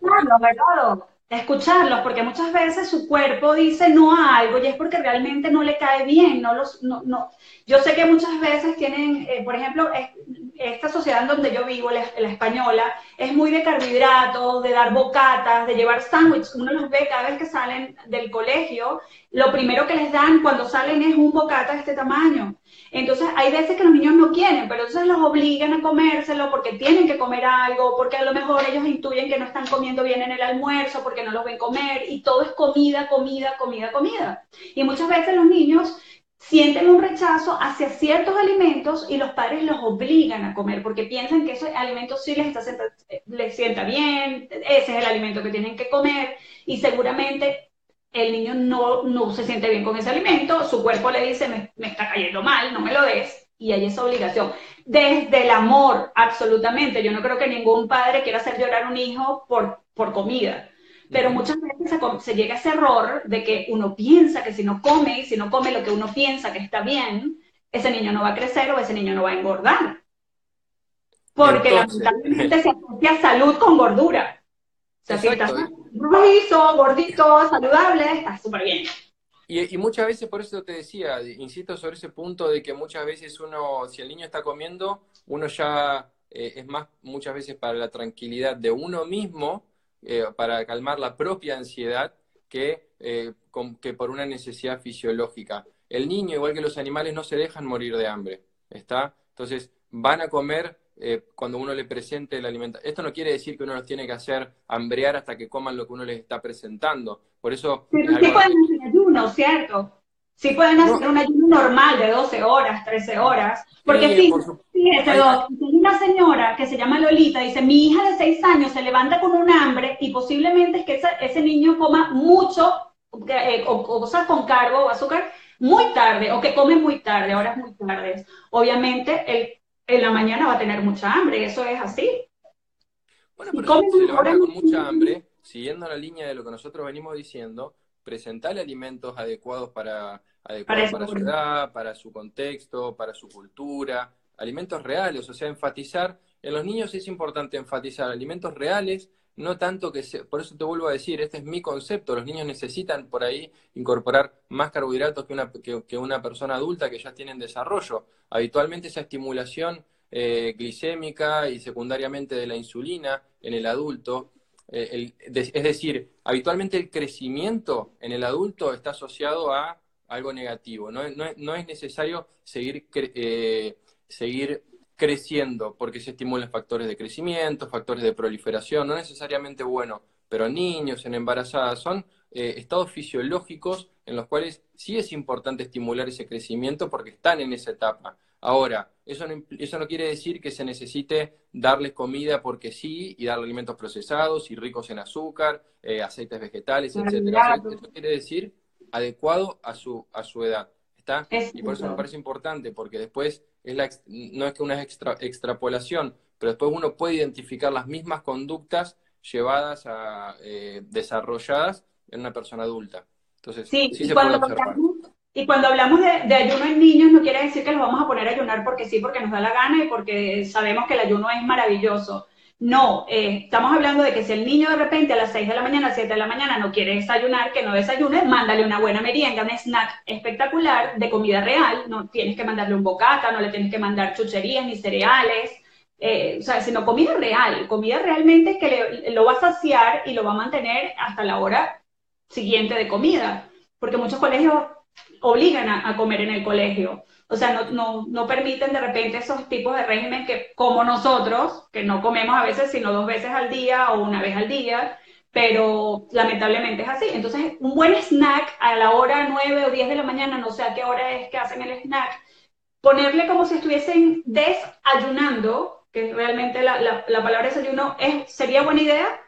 Escucharlos, porque muchas veces su cuerpo dice no a algo y es porque realmente no le cae bien, no los, no, no. Yo sé que muchas veces tienen, eh, por ejemplo, esta sociedad en donde yo vivo, la, española, es muy de carbohidratos, de dar bocatas, de llevar sándwiches. Uno los ve cada vez que salen del colegio, lo primero que les dan cuando salen es un bocata de este tamaño. Entonces, hay veces que los niños no quieren, pero entonces los obligan a comérselo porque tienen que comer algo, porque a lo mejor ellos intuyen que no están comiendo bien en el almuerzo, porque no los ven comer, y todo es comida, comida, comida, comida. Y muchas veces los niños sienten un rechazo hacia ciertos alimentos y los padres los obligan a comer porque piensan que ese alimento sí les, está, les sienta bien, ese es el alimento que tienen que comer y seguramente el niño no, no se siente bien con ese alimento, su cuerpo le dice, me, está cayendo mal, no me lo des, y hay esa obligación. Desde el amor, absolutamente. Yo no creo que ningún padre quiera hacer llorar a un hijo por, por comida. Pero muchas veces se, llega a ese error de que uno piensa que si no come, y si no come lo que uno piensa que está bien, ese niño no va a crecer o ese niño no va a engordar. Porque lamentablemente se asocia salud con gordura. O sea, si estás rojizo, gordito, saludable, está súper bien. Y, muchas veces, por eso te decía, insisto sobre ese punto de que muchas veces uno, si el niño está comiendo, uno ya eh, es más muchas veces para la tranquilidad de uno mismo, eh, para calmar la propia ansiedad, que, eh, que por una necesidad fisiológica. El niño, igual que los animales, no se dejan morir de hambre, ¿está? Entonces, van a comer eh, cuando uno le presente el alimento. Esto no quiere decir que uno los tiene que hacer hambrear hasta que coman lo que uno les está presentando. Por eso. Pero sí pueden hacer ayuno, ¿cierto? Sí pueden hacer un ayuno normal de 12 horas, 13 horas. Porque sí, hay una señora que se llama Lolita, dice, mi hija de 6 años se levanta con un hambre y posiblemente es que ese, niño coma mucho, eh, cosas con carbo o azúcar, muy tarde o que come muy tarde, horas muy tardes, obviamente él en la mañana va a tener mucha hambre, eso es así. Bueno, pero si se levanta con mucha hambre, siguiendo la línea de lo que nosotros venimos diciendo, presentarle alimentos adecuados para, adecuados para, su edad, para su contexto, para su cultura, alimentos reales, o sea, enfatizar, en los niños es importante enfatizar alimentos reales, no tanto que se, por eso te vuelvo a decir, este es mi concepto, los niños necesitan por ahí incorporar más carbohidratos que una, que, una persona adulta que ya tiene desarrollo. Habitualmente esa estimulación eh, glicémica y secundariamente de la insulina en el adulto eh, es decir, habitualmente el crecimiento en el adulto está asociado a algo negativo. No, es necesario seguir, eh, seguir creciendo porque se estimulan factores de crecimiento, factores de proliferación, no necesariamente bueno, pero niños, en embarazadas, son eh, estados fisiológicos en los cuales sí es importante estimular ese crecimiento porque están en esa etapa. Ahora, eso no, eso no quiere decir que se necesite darles comida porque sí y darle alimentos procesados y ricos en azúcar, eh, aceites vegetales, etcétera. Eso quiere decir adecuado a su, a su edad. ¿Está? y por eso me parece importante, porque después es la, no es que una extra, extrapolación, pero después uno puede identificar las mismas conductas llevadas a, eh, desarrolladas en una persona adulta. Entonces, sí, se puede observar. Y cuando hablamos de, ayuno en niños, no quiere decir que los vamos a poner a ayunar porque sí, porque nos da la gana y porque sabemos que el ayuno es maravilloso. No, eh, estamos hablando de que si el niño de repente a las 6 de la mañana, a las 7 de la mañana no quiere desayunar, que no desayune, mándale una buena merienda, un snack espectacular de comida real. No tienes que mandarle un bocata, no le tienes que mandar chucherías ni cereales. Eh, o sea, sino comida real, comida realmente que lo va a saciar y lo va a mantener hasta la hora siguiente de comida. Porque muchos colegios obligan a, comer en el colegio. O sea, no, no, no, permiten de repente esos tipos de régimen que, como nosotros, que no comemos a veces sino dos veces al día o una vez al día, pero lamentablemente es así. Entonces, un buen snack a la hora 9 o 10 de la mañana, no sé a qué hora es que hacen el snack, ponerle como si estuviesen desayunando, que realmente la, la, la palabra desayuno es, sería buena idea,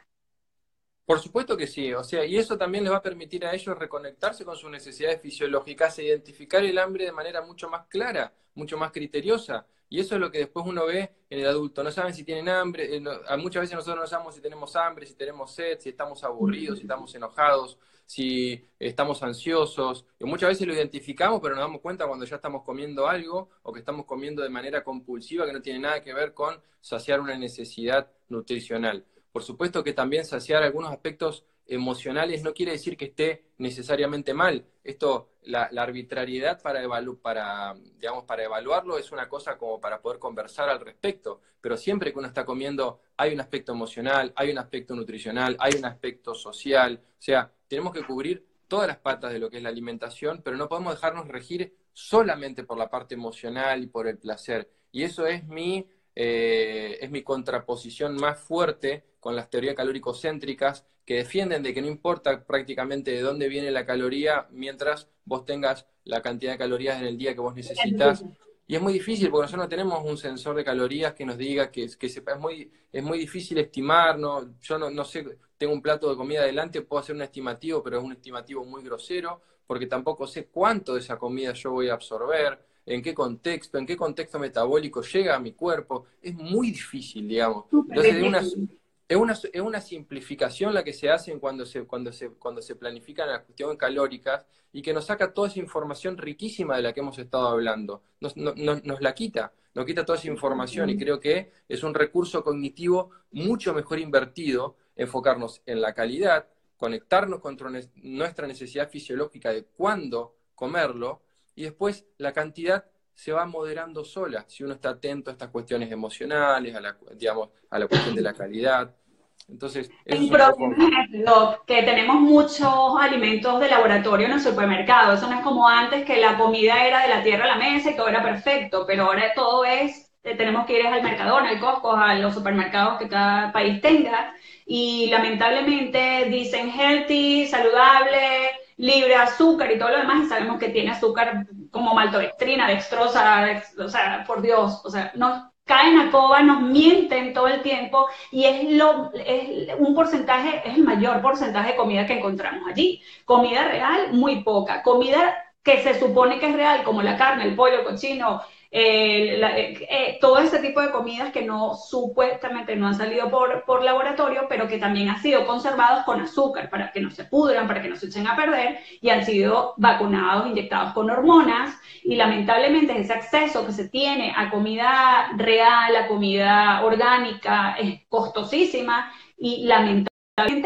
por supuesto que sí, o sea, y eso también les va a permitir a ellos reconectarse con sus necesidades fisiológicas e identificar el hambre de manera mucho más clara, mucho más criteriosa. Y eso es lo que después uno ve en el adulto. No saben si tienen hambre, eh, muchas veces nosotros no sabemos si tenemos hambre, si tenemos sed, si estamos aburridos, si estamos enojados, si estamos ansiosos. Y muchas veces lo identificamos, pero nos damos cuenta cuando ya estamos comiendo algo o que estamos comiendo de manera compulsiva que no tiene nada que ver con saciar una necesidad nutricional. Por supuesto que también saciar algunos aspectos emocionales no quiere decir que esté necesariamente mal. Esto, la, arbitrariedad para, para, digamos, para evaluarlo es una cosa como para poder conversar al respecto, pero siempre que uno está comiendo hay un aspecto emocional, hay un aspecto nutricional, hay un aspecto social, o sea, tenemos que cubrir todas las patas de lo que es la alimentación, pero no podemos dejarnos regir solamente por la parte emocional y por el placer. Y eso es mi, eh, es mi contraposición más fuerte con las teorías calórico-céntricas que defienden de que no importa prácticamente de dónde viene la caloría mientras vos tengas la cantidad de calorías en el día que vos necesitas. Y es muy difícil porque nosotros no tenemos un sensor de calorías que nos diga que, que sepa, es muy, es muy difícil estimar, no, yo no, no sé, tengo un plato de comida adelante, puedo hacer un estimativo, pero es un estimativo muy grosero, porque tampoco sé cuánto de esa comida yo voy a absorber, en qué contexto, en qué contexto metabólico llega a mi cuerpo. Es muy difícil, digamos. Entonces, es una, es una, es una simplificación la que se hace cuando se, cuando se, cuando se planifican las cuestiones calóricas y que nos saca toda esa información riquísima de la que hemos estado hablando. Nos, nos la quita, nos quita toda esa información y creo que es un recurso cognitivo mucho mejor invertido, enfocarnos en la calidad, conectarnos con nuestra necesidad fisiológica de cuándo comerlo y después la cantidad se va moderando sola, si uno está atento a estas cuestiones emocionales, a la, digamos, a la cuestión de la calidad. Entonces, es que tenemos muchos alimentos de laboratorio en el supermercado. Eso no es como antes que la comida era de la tierra a la mesa y todo era perfecto, pero ahora todo es, eh, tenemos que ir al Mercadona, al Costco, a los supermercados que cada país tenga. Y lamentablemente dicen healthy, saludable, libre azúcar y todo lo demás, y sabemos que tiene azúcar como maltodextrina, dextrosa, o sea, por Dios, o sea, nos caen a coba, nos mienten todo el tiempo y es, lo, es un porcentaje, es el mayor porcentaje de comida que encontramos allí. Comida real, muy poca. Comida que se supone que es real, como la carne, el pollo, el cochino, eh, eh, todo ese tipo de comidas que no supuestamente no han salido por, por laboratorio, pero que también han sido conservados con azúcar para que no se pudran, para que no se echen a perder, y han sido vacunados, inyectados con hormonas, y lamentablemente ese acceso que se tiene a comida real, a comida orgánica, es costosísima, y lamentablemente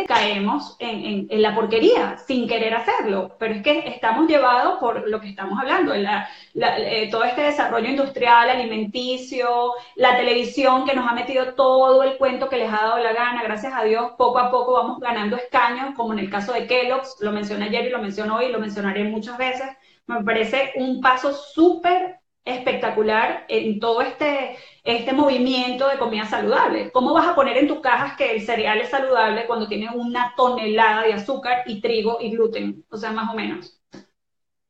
caemos en, la porquería sin querer hacerlo, pero es que estamos llevados por lo que estamos hablando, eh, todo este desarrollo industrial, alimenticio, la televisión que nos ha metido todo el cuento que les ha dado la gana, gracias a Dios, poco a poco vamos ganando escaños, como en el caso de Kellogg's, lo mencioné ayer y lo menciono hoy lo mencionaré muchas veces, me parece un paso súper espectacular en todo este, este movimiento de comida saludable. ¿Cómo vas a poner en tus cajas que el cereal es saludable cuando tiene una tonelada de azúcar y trigo y gluten? O sea, más o menos.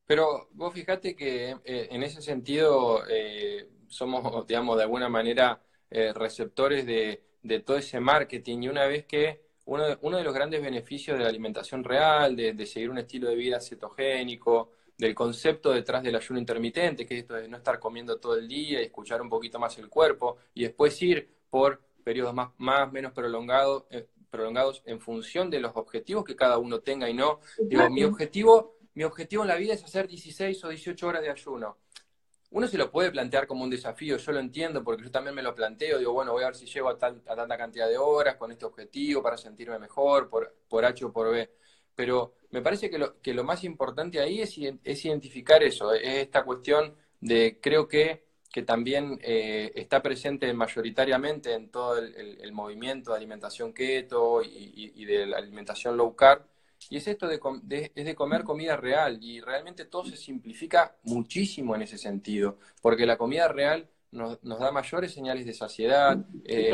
Pero vos fíjate que eh, en ese sentido eh, somos, digamos, de alguna manera eh, receptores de, todo ese marketing y una vez que uno de, uno de los grandes beneficios de la alimentación real, de, de seguir un estilo de vida cetogénico, del concepto detrás del ayuno intermitente, que es esto de no estar comiendo todo el día y escuchar un poquito más el cuerpo y después ir por periodos más, más menos prolongados, eh, prolongados en función de los objetivos que cada uno tenga y no, digo, mi objetivo, mi objetivo en la vida es hacer 16 o 18 horas de ayuno. Uno se lo puede plantear como un desafío, yo lo entiendo porque yo también me lo planteo, digo, bueno, voy a ver si llego a, tanta cantidad de horas con este objetivo para sentirme mejor, por, por H o por B pero me parece que lo, que lo más importante ahí es, es identificar eso, es esta cuestión de, creo que, que también eh, está presente mayoritariamente en todo el, movimiento de alimentación keto y, de la alimentación low carb, y es esto de, es de comer comida real, y realmente todo se simplifica muchísimo en ese sentido, porque la comida real nos, da mayores señales de saciedad, eh,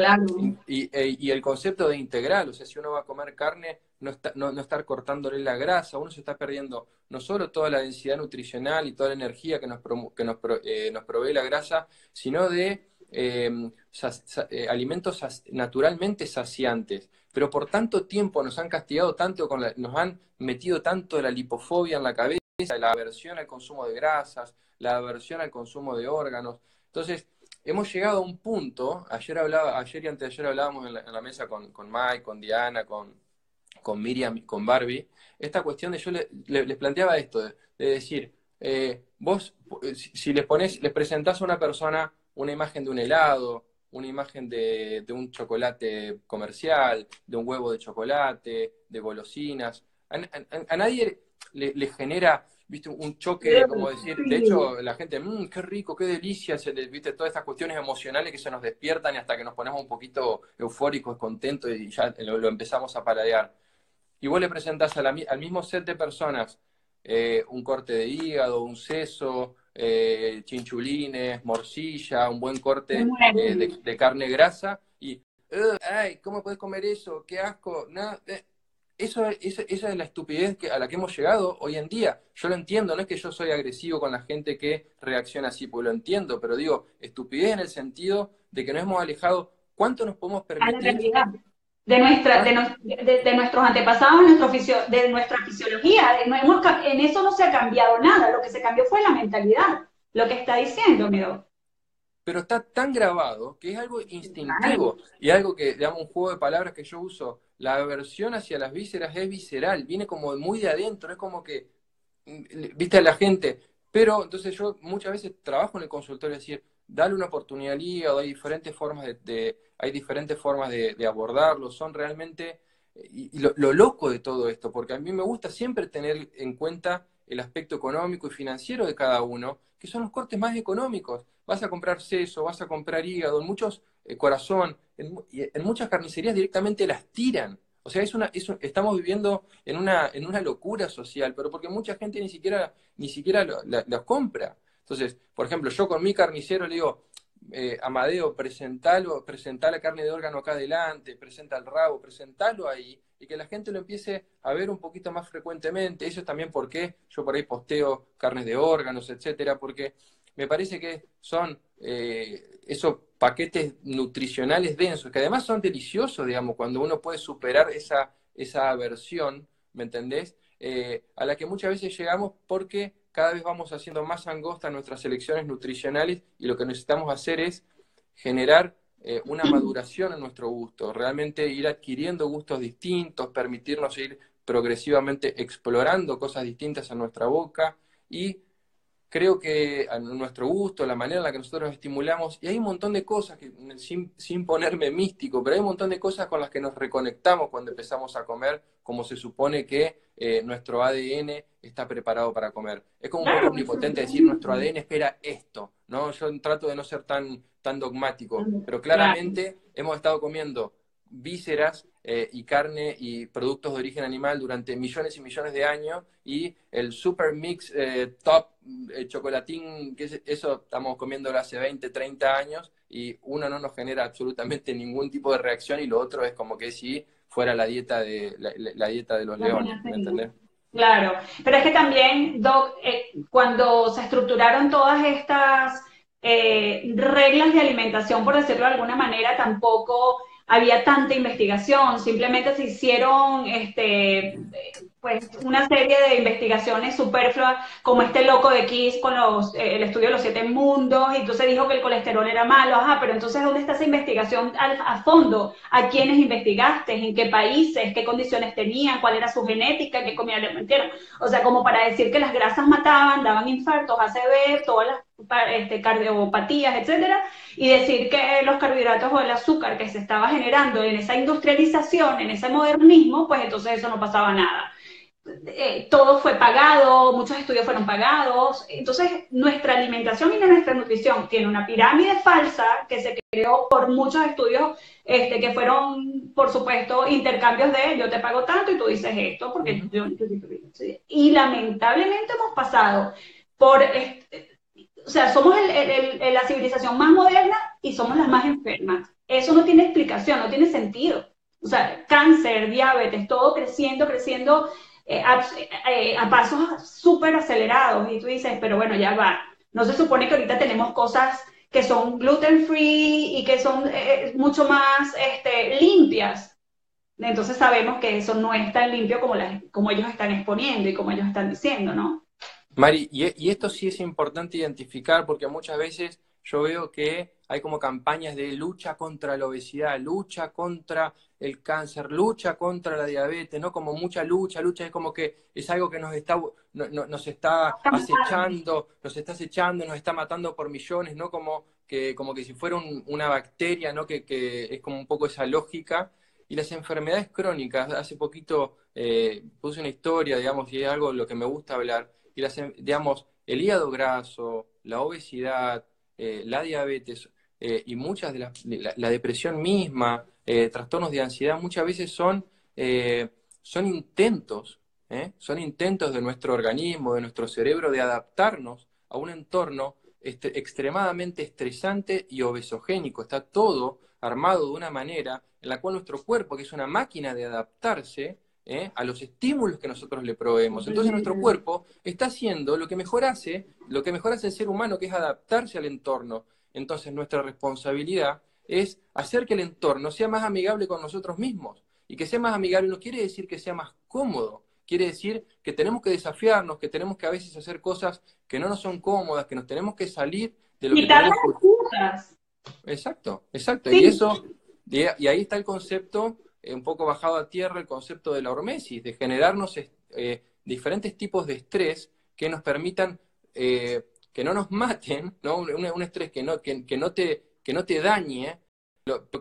y, y, el concepto de integral, o sea, si uno va a comer carne, no, no, estar cortándole la grasa, uno se está perdiendo no solo toda la densidad nutricional y toda la energía que nos, que nos, eh, nos provee la grasa, sino de em, eh, alimentos naturalmente saciantes. Pero por tanto tiempo nos han castigado tanto, con nos han metido tanto la lipofobia en la cabeza, la aversión al consumo de grasas, la aversión al consumo de órganos. Entonces, hemos llegado a un punto, ayer hablaba, ayer y antes de ayer hablábamos en la, mesa con, con Mike, con Diana, con, con Miriam, con Barbie, esta cuestión de yo les planteaba esto, de, decir, eh, vos, eh, si, les pones, les presentás a una persona una imagen de un helado, una imagen de, un chocolate comercial, de un huevo de chocolate, de golosinas, a, nadie le, genera viste un choque como decir de hecho la gente mmm, qué rico qué delicia se viste todas estas cuestiones emocionales que se nos despiertan y hasta que nos ponemos un poquito eufóricos contentos y ya lo, lo empezamos a paladear y vos le presentás al mismo set de personas eh, un corte de hígado, un seso, eh, chinchulines, morcilla, un buen corte eh, de, carne grasa, y, ay, ¿cómo puedes comer eso? ¡Qué asco! eso, eso, esa es la estupidez que, a la que hemos llegado hoy en día. Yo lo entiendo, no es que yo soy agresivo con la gente que reacciona así, pues lo entiendo, pero digo, estupidez en el sentido de que nos hemos alejado. ¿Cuánto nos podemos permitir? De, nuestra, de, nuestros antepasados, de nuestra fisiología. en eso no se ha cambiado nada, lo que se cambió fue la mentalidad, lo que está diciendo, Mido. Pero está tan grabado que es algo instintivo y algo que, digamos, un juego de palabras que yo uso, la aversión hacia las vísceras es visceral, viene como muy de adentro, es como que, mm, viste a la gente, pero entonces yo muchas veces trabajo en el consultorio, decir, dale una oportunidad al hígado, hay diferentes formas de, hay diferentes formas de, abordarlo, son realmente y, lo, loco de todo esto, porque a mí me gusta siempre tener en cuenta el aspecto económico y financiero de cada uno, que son los cortes más económicos. Vas a comprar seso, vas a comprar hígado, en muchos eh, corazón, en, muchas carnicerías directamente las tiran. O sea, es una, estamos viviendo en una, en una locura social, pero porque mucha gente ni siquiera, ni siquiera los compra. Entonces, por ejemplo, yo con mi carnicero le digo, eh, Amadeo, presentalo, presentá la carne de órgano acá adelante, presenta el rabo, presentalo ahí, y que la gente lo empiece a ver un poquito más frecuentemente. Eso es también porque yo por ahí posteo carnes de órganos, etcétera, porque me parece que son eh, esos paquetes nutricionales densos, que además son deliciosos, digamos, cuando uno puede superar esa, esa aversión, ¿me entendés? Eh, a la que muchas veces llegamos porque cada vez vamos haciendo más angostas nuestras elecciones nutricionales y lo que necesitamos hacer es generar eh, una maduración en nuestro gusto, realmente ir adquiriendo gustos distintos, permitirnos ir progresivamente explorando cosas distintas en nuestra boca y creo que a nuestro gusto, la manera en la que nosotros estimulamos, y hay un montón de cosas, que, sin, sin, ponerme místico, pero hay un montón de cosas con las que nos reconectamos cuando empezamos a comer, como se supone que eh, nuestro ADN está preparado para comer. Es como un poco omnipotente decir nuestro ADN espera esto, ¿no? Yo trato de no ser tan, tan dogmático, pero claramente hemos estado comiendo vísceras eh, y carne y productos de origen animal durante millones y millones de años y el super mix eh, top eh, chocolatín, que eso estamos comiendo hace 20, 30 años y uno no nos genera absolutamente ningún tipo de reacción y lo otro es como que si fuera la dieta de, la, dieta de los leones, ¿me entendés? Claro, pero es que también, Doc, cuando se estructuraron todas estas reglas de alimentación, por decirlo de alguna manera, tampoco había tanta investigación, simplemente se hicieron este, pues, una serie de investigaciones superfluas, como este loco de Kiss con los, eh, el estudio de los siete mundos, y entonces dijo que el colesterol era malo, ajá, pero entonces ¿dónde está esa investigación a, fondo? ¿A quiénes investigaste? ¿En qué países? ¿Qué condiciones tenían? ¿Cuál era su genética? ¿Qué comida le metieron? O sea, como para decir que las grasas mataban, daban infartos, ACV, todas las este, cardiopatías, etcétera, y decir que los carbohidratos o el azúcar que se estaba generando en esa industrialización, en ese modernismo, pues entonces eso no pasaba nada. Eh, todo fue pagado, muchos estudios fueron pagados, entonces nuestra alimentación y nuestra nutrición tiene una pirámide falsa que se creó por muchos estudios este, que fueron, por supuesto, intercambios de yo te pago tanto y tú dices esto, porque yo Y lamentablemente hemos pasado por... Este, o sea, somos la civilización más moderna y somos las más enfermas. Eso no tiene explicación, no tiene sentido. O sea, cáncer, diabetes, todo creciendo, creciendo eh, eh, a, pasos súper acelerados. Y tú dices, pero bueno, ya va. No se supone que ahorita tenemos cosas que son gluten free y que son eh, mucho más este, limpias. Entonces sabemos que eso no es tan limpio como, como ellos están exponiendo y como ellos están diciendo, ¿no? Mari, y, esto sí es importante identificar porque muchas veces yo veo que hay como campañas de lucha contra la obesidad, lucha contra el cáncer, lucha contra la diabetes, ¿no? Como mucha lucha, lucha es como que es algo que nos está, nos está acechando, nos está acechando, nos está matando por millones, ¿no? Como que, como que si fuera una bacteria, ¿no? Que, que, es como un poco esa lógica. Y las enfermedades crónicas, hace poquito eh, puse una historia, digamos, y es algo de lo que me gusta hablar, y las, digamos, el hígado graso, la obesidad, eh, la diabetes eh, y muchas de las, la, depresión misma, eh, trastornos de ansiedad, muchas veces son, son intentos, son intentos de nuestro organismo, de nuestro cerebro, de adaptarnos a un entorno este, extremadamente estresante y obesogénico. Está todo armado de una manera en la cual nuestro cuerpo, que es una máquina de adaptarse, ¿eh? a los estímulos que nosotros le proveemos. Entonces nuestro cuerpo está haciendo lo que mejor hace, lo que mejor hace el ser humano, que es adaptarse al entorno. Entonces nuestra responsabilidad es hacer que el entorno sea más amigable con nosotros mismos. Y que sea más amigable no quiere decir que sea más cómodo, quiere decir que tenemos que desafiarnos, que tenemos que a veces hacer cosas que no nos son cómodas, que nos tenemos que salir de lo que tenemos. Exacto, exacto. Y eso, y ahí está el concepto eh, un poco bajado a tierra el concepto de la hormesis, de generarnos eh, diferentes tipos de estrés que nos permitan eh, que no nos maten, ¿no? Un, estrés que no, que, no te, que no te dañe,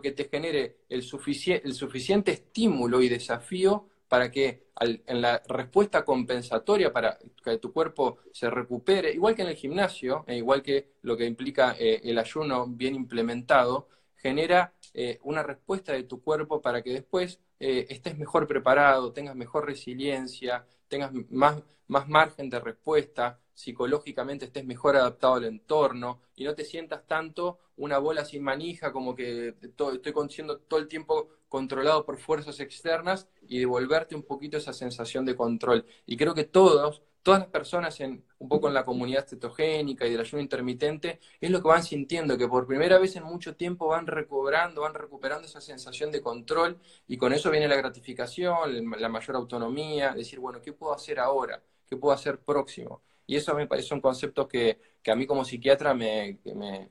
que te genere el, el suficiente estímulo y desafío para que en la respuesta compensatoria para que tu cuerpo se recupere, igual que en el gimnasio, e igual que lo que implica el ayuno bien implementado, genera eh, una respuesta de tu cuerpo para que después eh, estés mejor preparado, tengas mejor resiliencia, tengas más, más margen de respuesta, psicológicamente estés mejor adaptado al entorno y no te sientas tanto una bola sin manija como que estoy siendo todo el tiempo controlado por fuerzas externas y devolverte un poquito esa sensación de control. Y creo que todos todas las personas en, un poco en la comunidad cetogénica y del ayuno intermitente, es lo que van sintiendo, que por primera vez en mucho tiempo van recobrando, van recuperando esa sensación de control y con eso viene la gratificación, la mayor autonomía, decir, bueno, ¿qué puedo hacer ahora? ¿Qué puedo hacer próximo? Y eso me parece son conceptos que, que a mí como psiquiatra me, me,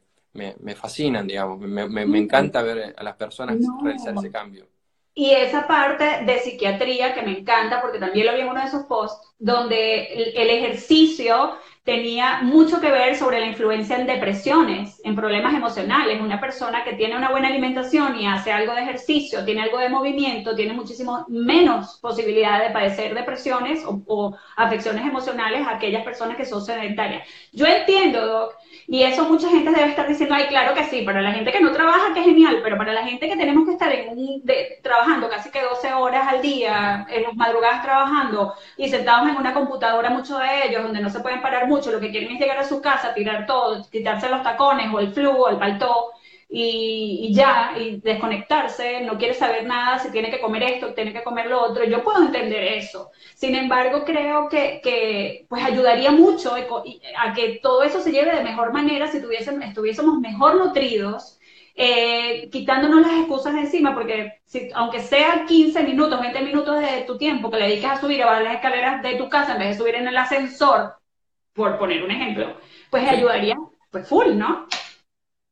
me, fascinan, digamos. Me, me, encanta ver a las personas realizar ese cambio. Y esa parte de psiquiatría que me encanta, porque también lo vi en uno de esos posts, donde el, ejercicio tenía mucho que ver sobre la influencia en depresiones, en problemas emocionales. Una persona que tiene una buena alimentación y hace algo de ejercicio, tiene algo de movimiento, tiene muchísimo menos posibilidad de padecer depresiones o, afecciones emocionales a aquellas personas que son sedentarias. Yo entiendo, Doc, y eso mucha gente debe estar diciendo, ay, claro que sí, para la gente que no trabaja, que genial, pero para la gente que tenemos que estar en un, trabajando casi que 12 horas al día, en las madrugadas trabajando y sentados en una computadora, muchos de ellos, donde no se pueden parar mucho, lo que quieren es llegar a su casa, tirar todo, quitarse los tacones o el flu o el paltó, y, ya, y desconectarse, no quiere saber nada, si tiene que comer esto, tiene que comer lo otro, yo puedo entender eso. Sin embargo, creo que, pues ayudaría mucho a que todo eso se lleve de mejor manera si tuviésemos, estuviésemos mejor nutridos, eh, quitándonos las excusas de encima, porque aunque sea 15 minutos, 20 minutos de tu tiempo que le dediques a subir a las escaleras de tu casa en vez de subir en el ascensor, por poner un ejemplo, pues ayudaría, pues full, ¿no?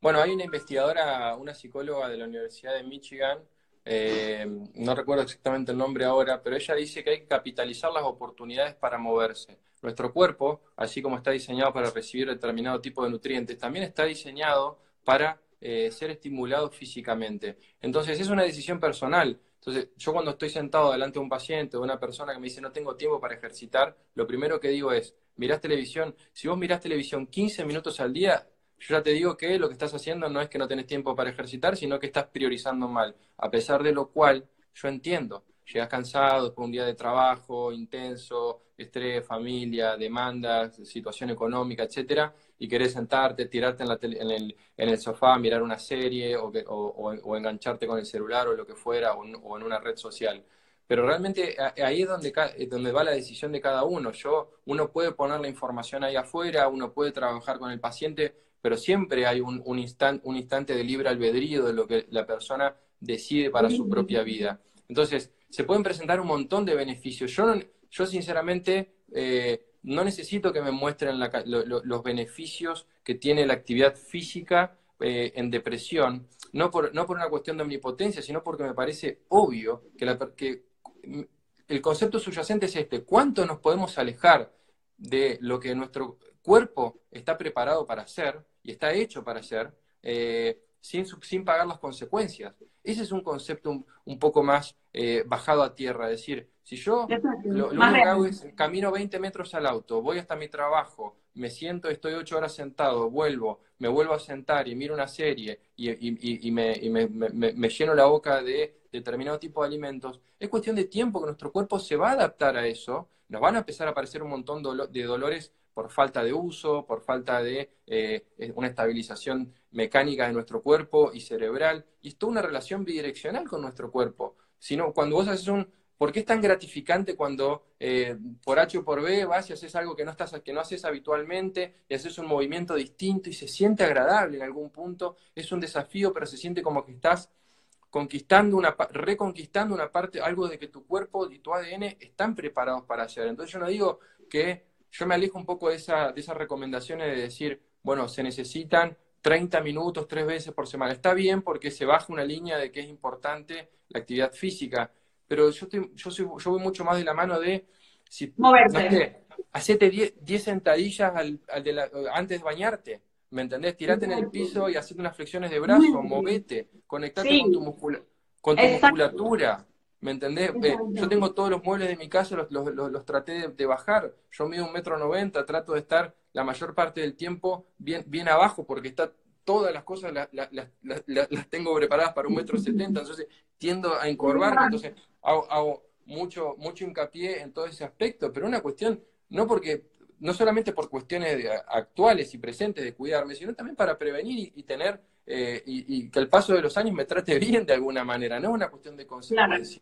Bueno, hay una investigadora, una psicóloga de la Universidad de Michigan, eh, no recuerdo exactamente el nombre ahora, pero ella dice que hay que capitalizar las oportunidades para moverse. Nuestro cuerpo, así como está diseñado para recibir determinado tipo de nutrientes, también está diseñado para eh, ser estimulado físicamente. Entonces, es una decisión personal. Entonces, yo cuando estoy sentado delante de un paciente o de una persona que me dice no tengo tiempo para ejercitar, lo primero que digo es, mirás televisión. Si vos mirás televisión 15 minutos al día, yo ya te digo que lo que estás haciendo no es que no tenés tiempo para ejercitar, sino que estás priorizando mal. A pesar de lo cual, yo entiendo, llegas cansado de un día de trabajo intenso, estrés, familia, demandas, situación económica, etcétera, y querés sentarte, tirarte en, el, en el, sofá, mirar una serie o, o, engancharte con el celular o lo que fuera, o, en una red social. Pero realmente ahí es donde, donde va la decisión de cada uno. Yo, uno puede poner la información ahí afuera, uno puede trabajar con el paciente, pero siempre hay un, un, un instante de libre albedrío de lo que la persona decide para su propia vida. Entonces, se pueden presentar un montón de beneficios. Yo, yo sinceramente, eh, no necesito que me muestren los beneficios que tiene la actividad física eh, en depresión, no por, no por una cuestión de omnipotencia, sino porque me parece obvio que, la, que el concepto subyacente es este, ¿cuánto nos podemos alejar de lo que nuestro cuerpo está preparado para hacer y está hecho para hacer, eh, sin, sin pagar las consecuencias. Ese es un concepto un, poco más eh, bajado a tierra, es decir, si yo lo, único que hago es camino 20 metros al auto, voy hasta mi trabajo, me siento, estoy 8 horas sentado, vuelvo, me vuelvo a sentar y miro una serie y, me, me, lleno la boca de determinado tipo de alimentos, es cuestión de tiempo que nuestro cuerpo se va a adaptar a eso, nos van a empezar a aparecer un montón de dolores por falta de uso, por falta de eh, una estabilización mecánica de nuestro cuerpo y cerebral. Y es toda una relación bidireccional con nuestro cuerpo. Sino, cuando vos haces un... ¿Por qué es tan gratificante cuando eh, por H o por B vas y haces algo que no, estás, que no haces habitualmente y haces un movimiento distinto y se siente agradable en algún punto? Es un desafío, pero se siente como que estás conquistando una, reconquistando una parte, algo de que tu cuerpo y tu ADN están preparados para hacer. Entonces yo no digo que yo me alejo un poco de, esa, de esas recomendaciones de decir, bueno, se necesitan 30 minutos tres veces por semana. Está bien porque se baja una línea de que es importante la actividad física, pero yo, yo, yo voy mucho más de la mano de, si, Moverse. hacete 10 sentadillas al, antes de bañarte, ¿me entendés? Tirate en el piso y hacete unas flexiones de brazo, movete, conectate con tu, con tu musculatura. ¿Me entendés? yo tengo todos los muebles de mi casa, los, los, traté de, bajar. Yo mido un metro noventa, trato de estar la mayor parte del tiempo bien, bien abajo, porque está todas las cosas las, tengo preparadas para un metro setenta, entonces tiendo a encorvarme, entonces hago, mucho, mucho hincapié en todo ese aspecto, pero una cuestión, no porque, no solamente por cuestiones actuales y presentes de cuidarme, sino también para prevenir y, tener, eh, y, que el paso de los años me trate bien de alguna manera, no es una cuestión de consecuencia.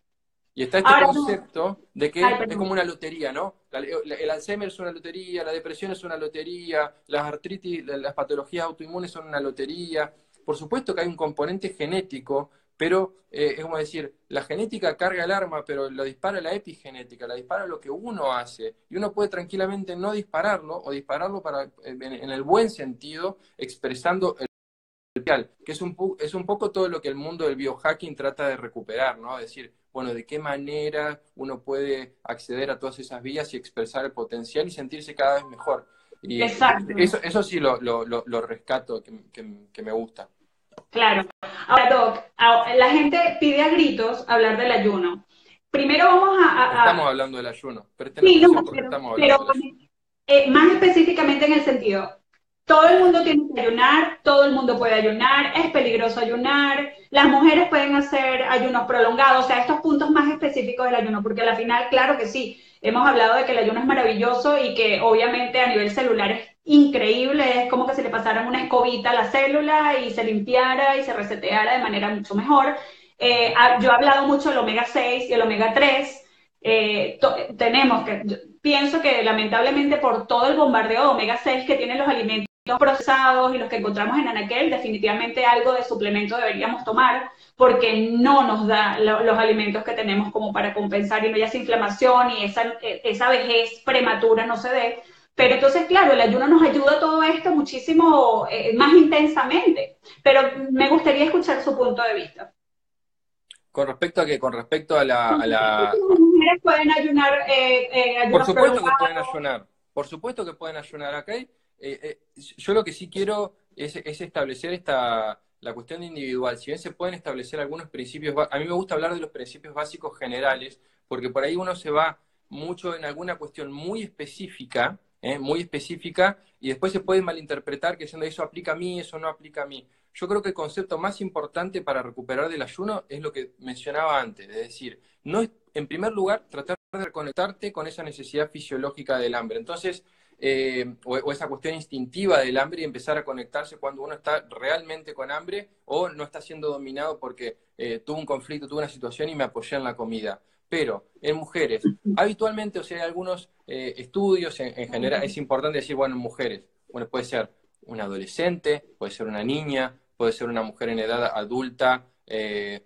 Y está este concepto de que es como una lotería, ¿no? el Alzheimer es una lotería, la depresión es una lotería, las artritis, las patologías autoinmunes son una lotería. Por supuesto que hay un componente genético, pero eh, es como decir, la genética carga el arma, pero lo dispara la epigenética, la dispara lo que uno hace, y uno puede tranquilamente no dispararlo o dispararlo para, en, el buen sentido, expresando el que es un, es un poco todo lo que el mundo del biohacking trata de recuperar, ¿no? Es decir, bueno, de qué manera uno puede acceder a todas esas vías y expresar el potencial y sentirse cada vez mejor. Y Exacto. Eso, eso sí lo, lo, lo, rescato, que, que, me gusta. Claro. Ahora, Doc, la gente pide a gritos hablar del ayuno. Primero vamos a... Estamos hablando del ayuno, pero, sí, no, pero, pero eh, más específicamente en el sentido, todo el mundo tiene que ayunar, todo el mundo puede ayunar, es peligroso ayunar, las mujeres pueden hacer ayunos prolongados, o sea, estos puntos más específicos del ayuno, porque al final, claro que sí, hemos hablado de que el ayuno es maravilloso y que obviamente a nivel celular es increíble, es como que se le pasara una escobita a la célula y se limpiara y se reseteara de manera mucho mejor. Eh, yo he hablado mucho del omega 6 y el omega 3. Eh, tenemos que, pienso que lamentablemente por todo el bombardeo de omega 6 que tienen los alimentos procesados y los que encontramos en Anaquel, definitivamente algo de suplemento deberíamos tomar porque no nos da los alimentos que tenemos como para compensar y no haya esa inflamación y esa, esa vejez prematura no se dé. Pero entonces, claro, el ayuno nos ayuda a todo esto muchísimo eh, más intensamente. Pero me gustaría escuchar su punto de vista. Con respecto a que, con respecto a la... A Las mujeres pueden ayunar. Eh, eh Por supuesto que pueden ayunar. Por supuesto que pueden ayunar. Acá eh, eh, yo lo que sí quiero es, establecer esta, la cuestión individual. Si bien se pueden establecer algunos principios, a mí me gusta hablar de los principios básicos generales, porque por ahí uno se va mucho en alguna cuestión muy específica, ¿eh? muy específica, y después se puede malinterpretar que eso aplica a mí, eso no aplica a mí. Yo creo que el concepto más importante para recuperar del ayuno es lo que mencionaba antes, es decir, no es, en primer lugar, tratar de reconectarte con esa necesidad fisiológica del hambre. Entonces, eh, o, esa cuestión instintiva del hambre y empezar a conectarse cuando uno está realmente con hambre o no está siendo dominado porque eh, tuvo un conflicto, tuvo una situación y me apoyé en la comida. Pero en mujeres, habitualmente, o sea, hay algunos eh, estudios en, general, es importante decir, bueno, en mujeres, bueno, puede ser un adolescente, puede ser una niña, puede ser una mujer en edad adulta, en,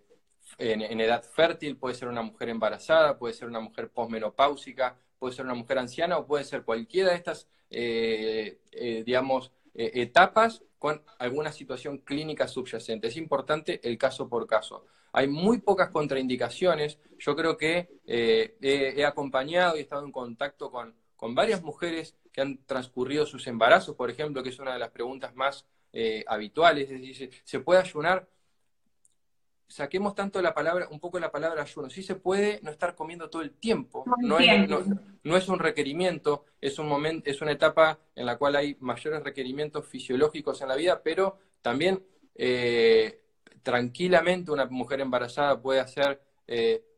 en, edad fértil, puede ser una mujer embarazada, puede ser una mujer posmenopáusica, puede ser una mujer anciana o puede ser cualquiera de estas, eh, eh, digamos, eh, etapas con alguna situación clínica subyacente. Es importante el caso por caso. Hay muy pocas contraindicaciones. Yo creo que he, acompañado y he estado en contacto con, con, varias mujeres que han transcurrido sus embarazos, por ejemplo, que es una de las preguntas más habituales. Es decir, ¿se puede ayunar? Saquemos tanto la palabra, un poco la palabra ayuno. Sí se puede no estar comiendo todo el tiempo. No es, no, es, un requerimiento, es un momento, es una etapa en la cual hay mayores requerimientos fisiológicos en la vida, pero también eh, tranquilamente una mujer embarazada puede hacer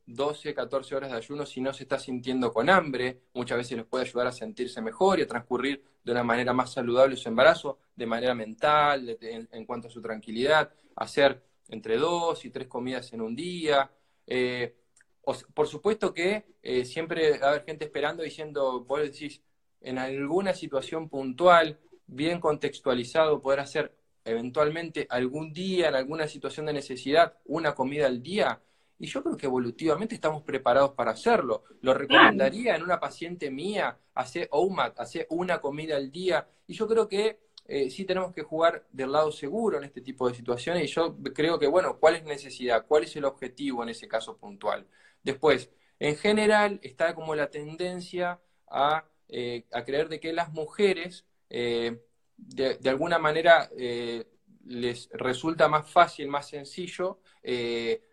12, eh, 14 horas de ayuno si no se está sintiendo con hambre. Muchas veces les puede ayudar a sentirse mejor y a transcurrir de una manera más saludable su embarazo, de manera mental, en, en cuanto a su tranquilidad, hacer entre dos y tres comidas en un día. Eh, por supuesto que eh, siempre va a haber gente esperando diciendo, vos decís, en alguna situación puntual, bien contextualizado, poder hacer eventualmente algún día, en alguna situación de necesidad, una comida al día. Y yo creo que evolutivamente estamos preparados para hacerlo. Lo recomendaría en una paciente mía, hacer OMAD, hacer una comida al día. Y yo creo que eh, sí tenemos que jugar del lado seguro en este tipo de situaciones y yo creo que, bueno, ¿cuál es necesidad? ¿Cuál es el objetivo en ese caso puntual? Después, en general está como la tendencia a, eh, creer de que las mujeres, eh, de, alguna manera, les resulta más fácil, más sencillo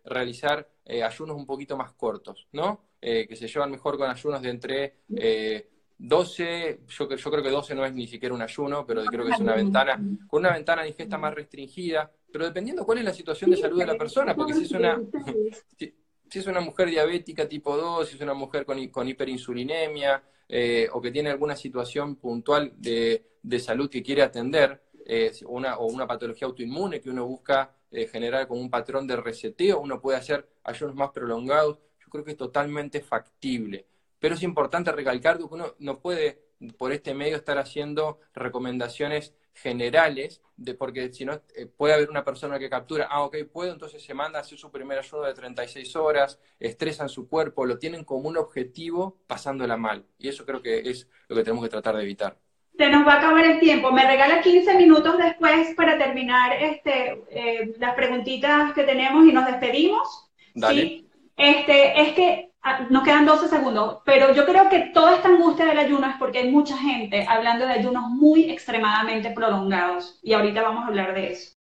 realizar ayunos un poquito más cortos, ¿no? que se llevan mejor con ayunos de entre 12, yo, yo creo que 12 no es ni siquiera un ayuno, pero creo que es una ventana, con una ventana de ingesta más restringida, pero dependiendo cuál es la situación de salud de la persona, porque si es una, si, es una mujer diabética tipo 2, si es una mujer con, con hiperinsulinemia, eh, o que tiene alguna situación puntual de, salud que quiere atender, eh, una, o una patología autoinmune que uno busca eh, generar como un patrón de reseteo, uno puede hacer ayunos más prolongados, yo creo que es totalmente factible pero es importante recalcar que uno no puede por este medio estar haciendo recomendaciones generales, de, porque si no eh, puede haber una persona que captura, ah, ok, puedo, entonces se manda a hacer su primer ayuno de 36 horas, estresan su cuerpo, lo tienen como un objetivo pasándola mal. Y eso creo que es lo que tenemos que tratar de evitar. Se nos va a acabar el tiempo. Me regala 15 minutos después para terminar este, eh, las preguntitas que tenemos y nos despedimos. Dale. ¿Sí? Este, es que nos quedan 12 segundos, pero yo creo que toda esta angustia del ayuno es porque hay mucha gente hablando de ayunos muy extremadamente prolongados y ahorita vamos a hablar de eso.